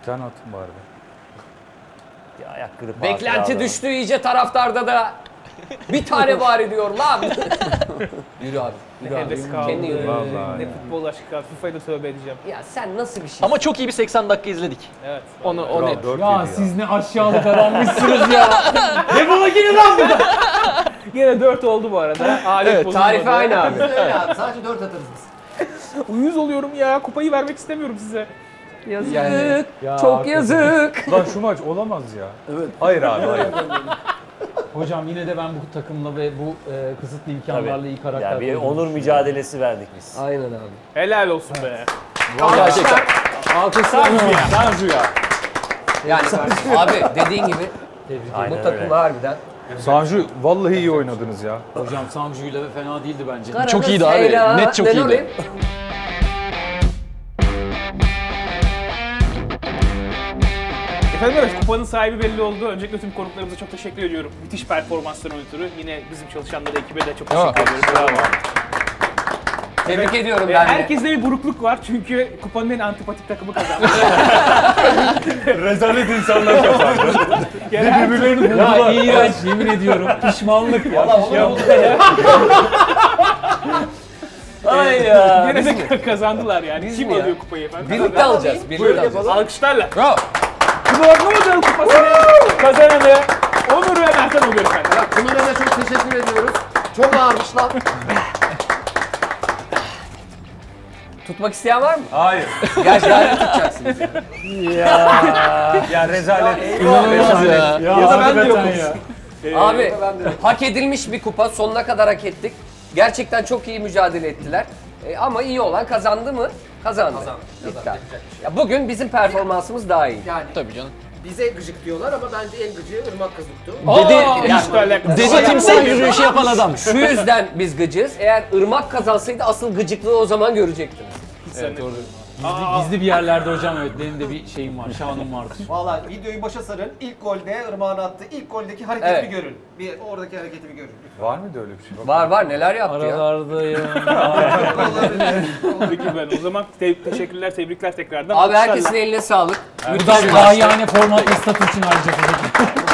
Speaker 3: Bir tane atın bari be.
Speaker 7: Ya ayak kırıp
Speaker 2: Beklenti düştü iyice taraftarda da. Bir tane bari diyor lan. yürü abi. Yürü abi.
Speaker 1: Heves kaldı.
Speaker 2: Kendi yürü.
Speaker 3: Vallahi.
Speaker 1: Ne futbol aşkı kaldı. FIFA'ya da tövbe edeceğim.
Speaker 2: Ya sen nasıl bir şey?
Speaker 6: Ama çok iyi bir 80 dakika izledik.
Speaker 1: Evet.
Speaker 6: Onu o net.
Speaker 8: Ya
Speaker 3: ya.
Speaker 8: siz ne aşağılık adammışsınız ya. Defola gidin lan buradan.
Speaker 1: Yine 4 oldu bu arada. Alet
Speaker 6: Evet.
Speaker 2: Tarifi aynı abi.
Speaker 9: Sadece 4 atarız biz.
Speaker 1: Uyuz oluyorum ya. Kupayı vermek istemiyorum size.
Speaker 2: Yazık.
Speaker 6: Yani-
Speaker 8: Ya
Speaker 2: çok
Speaker 8: hakikaten.
Speaker 2: yazık.
Speaker 3: Lan şu maç olamaz ya. Evet. Hayır abi hayır.
Speaker 8: Hocam yine de ben bu takımla ve bu e, kısıtlı imkanlarla iyi karakter
Speaker 7: Ya bir onur mücadelesi verdik biz.
Speaker 2: Aynen abi.
Speaker 1: Helal olsun be.
Speaker 6: Gerçekten.
Speaker 2: Alkışlar.
Speaker 3: Sanju ya.
Speaker 2: Yani abi dediğin gibi
Speaker 7: Aynen
Speaker 2: bu
Speaker 7: öyle.
Speaker 2: takım harbiden.
Speaker 3: Sanju vallahi iyi oynadınız ya.
Speaker 8: Hocam Samcu'yla ve fena değildi bence.
Speaker 6: Çok iyiydi abi. Net çok iyiydi.
Speaker 1: Efendim evet kupanın sahibi belli oldu. Öncelikle tüm konuklarımıza çok teşekkür ediyorum. Müthiş performansların ötürü. Yine bizim çalışanlara, ekibe de çok teşekkür ediyorum. Bravo.
Speaker 2: Tebrik ediyorum
Speaker 1: Ee,
Speaker 2: ben de.
Speaker 1: herkeste bir burukluk var çünkü kupanın en antipatik takımı kazandı.
Speaker 3: Rezalet insanlar kazandı.
Speaker 1: Genel
Speaker 3: Birbirlerini
Speaker 8: Ya
Speaker 3: buldular.
Speaker 8: iğrenç yemin ediyorum. Pişmanlık ya.
Speaker 2: Ay ya.
Speaker 1: Yine de kazandılar yani.
Speaker 2: Biz
Speaker 1: Kim
Speaker 2: mi ya?
Speaker 1: alıyor kupayı efendim?
Speaker 2: Birlikte alacağız. Birlikte
Speaker 1: Buyurun
Speaker 2: alacağız.
Speaker 1: alkışlarla.
Speaker 6: Bravo.
Speaker 1: Knorr'un kupasını kazananı Onur ve Mertan oluyor efendim.
Speaker 9: Ya Pınar'a da çok teşekkür ediyoruz. Çok ağırmış lan.
Speaker 2: Tutmak isteyen var mı?
Speaker 3: Hayır.
Speaker 2: Gerçekten tutacaksınız.
Speaker 3: Ya rezalet.
Speaker 6: İnanılmaz ya.
Speaker 8: Ya,
Speaker 1: da ben de yokum.
Speaker 8: ya.
Speaker 2: Abi hak edilmiş bir kupa. Sonuna kadar hak ettik. Gerçekten çok iyi mücadele ettiler. E, ama iyi olan kazandı mı? Kazandı. Bitti abi. Ya bugün bizim performansımız daha iyi.
Speaker 9: Yani
Speaker 6: Tabii canım.
Speaker 9: bize gıcık diyorlar ama bence en gıcığı Irmak Kızlık'tı.
Speaker 6: Dedi,
Speaker 1: Hiç de alakası
Speaker 6: dedi
Speaker 1: yok.
Speaker 6: timsah yürüyüşü yapan adam.
Speaker 2: Şu yüzden biz gıcığız. Eğer Irmak kazansaydı asıl gıcıklığı o zaman görecektiniz.
Speaker 1: Sen de-
Speaker 8: Gizli, gizli bir yerlerde hocam evet benim de bir şeyim var, şanım vardır.
Speaker 4: Valla videoyu başa sarın. İlk golde Irmak'ın attığı ilk goldeki hareketi
Speaker 2: Evet.
Speaker 4: bir görün. Bir oradaki hareketi bir görün.
Speaker 10: Var mıydı öyle bir şey?
Speaker 2: Var var neler yaptı ya.
Speaker 8: Aralardayım.
Speaker 1: Peki ben o zaman te- teşekkürler, tebrikler tekrardan.
Speaker 2: Abi
Speaker 1: Alkışlarla-
Speaker 2: herkesin eline sağlık.
Speaker 8: Buradan daha yani formatlı statü için ayrıca teşekkür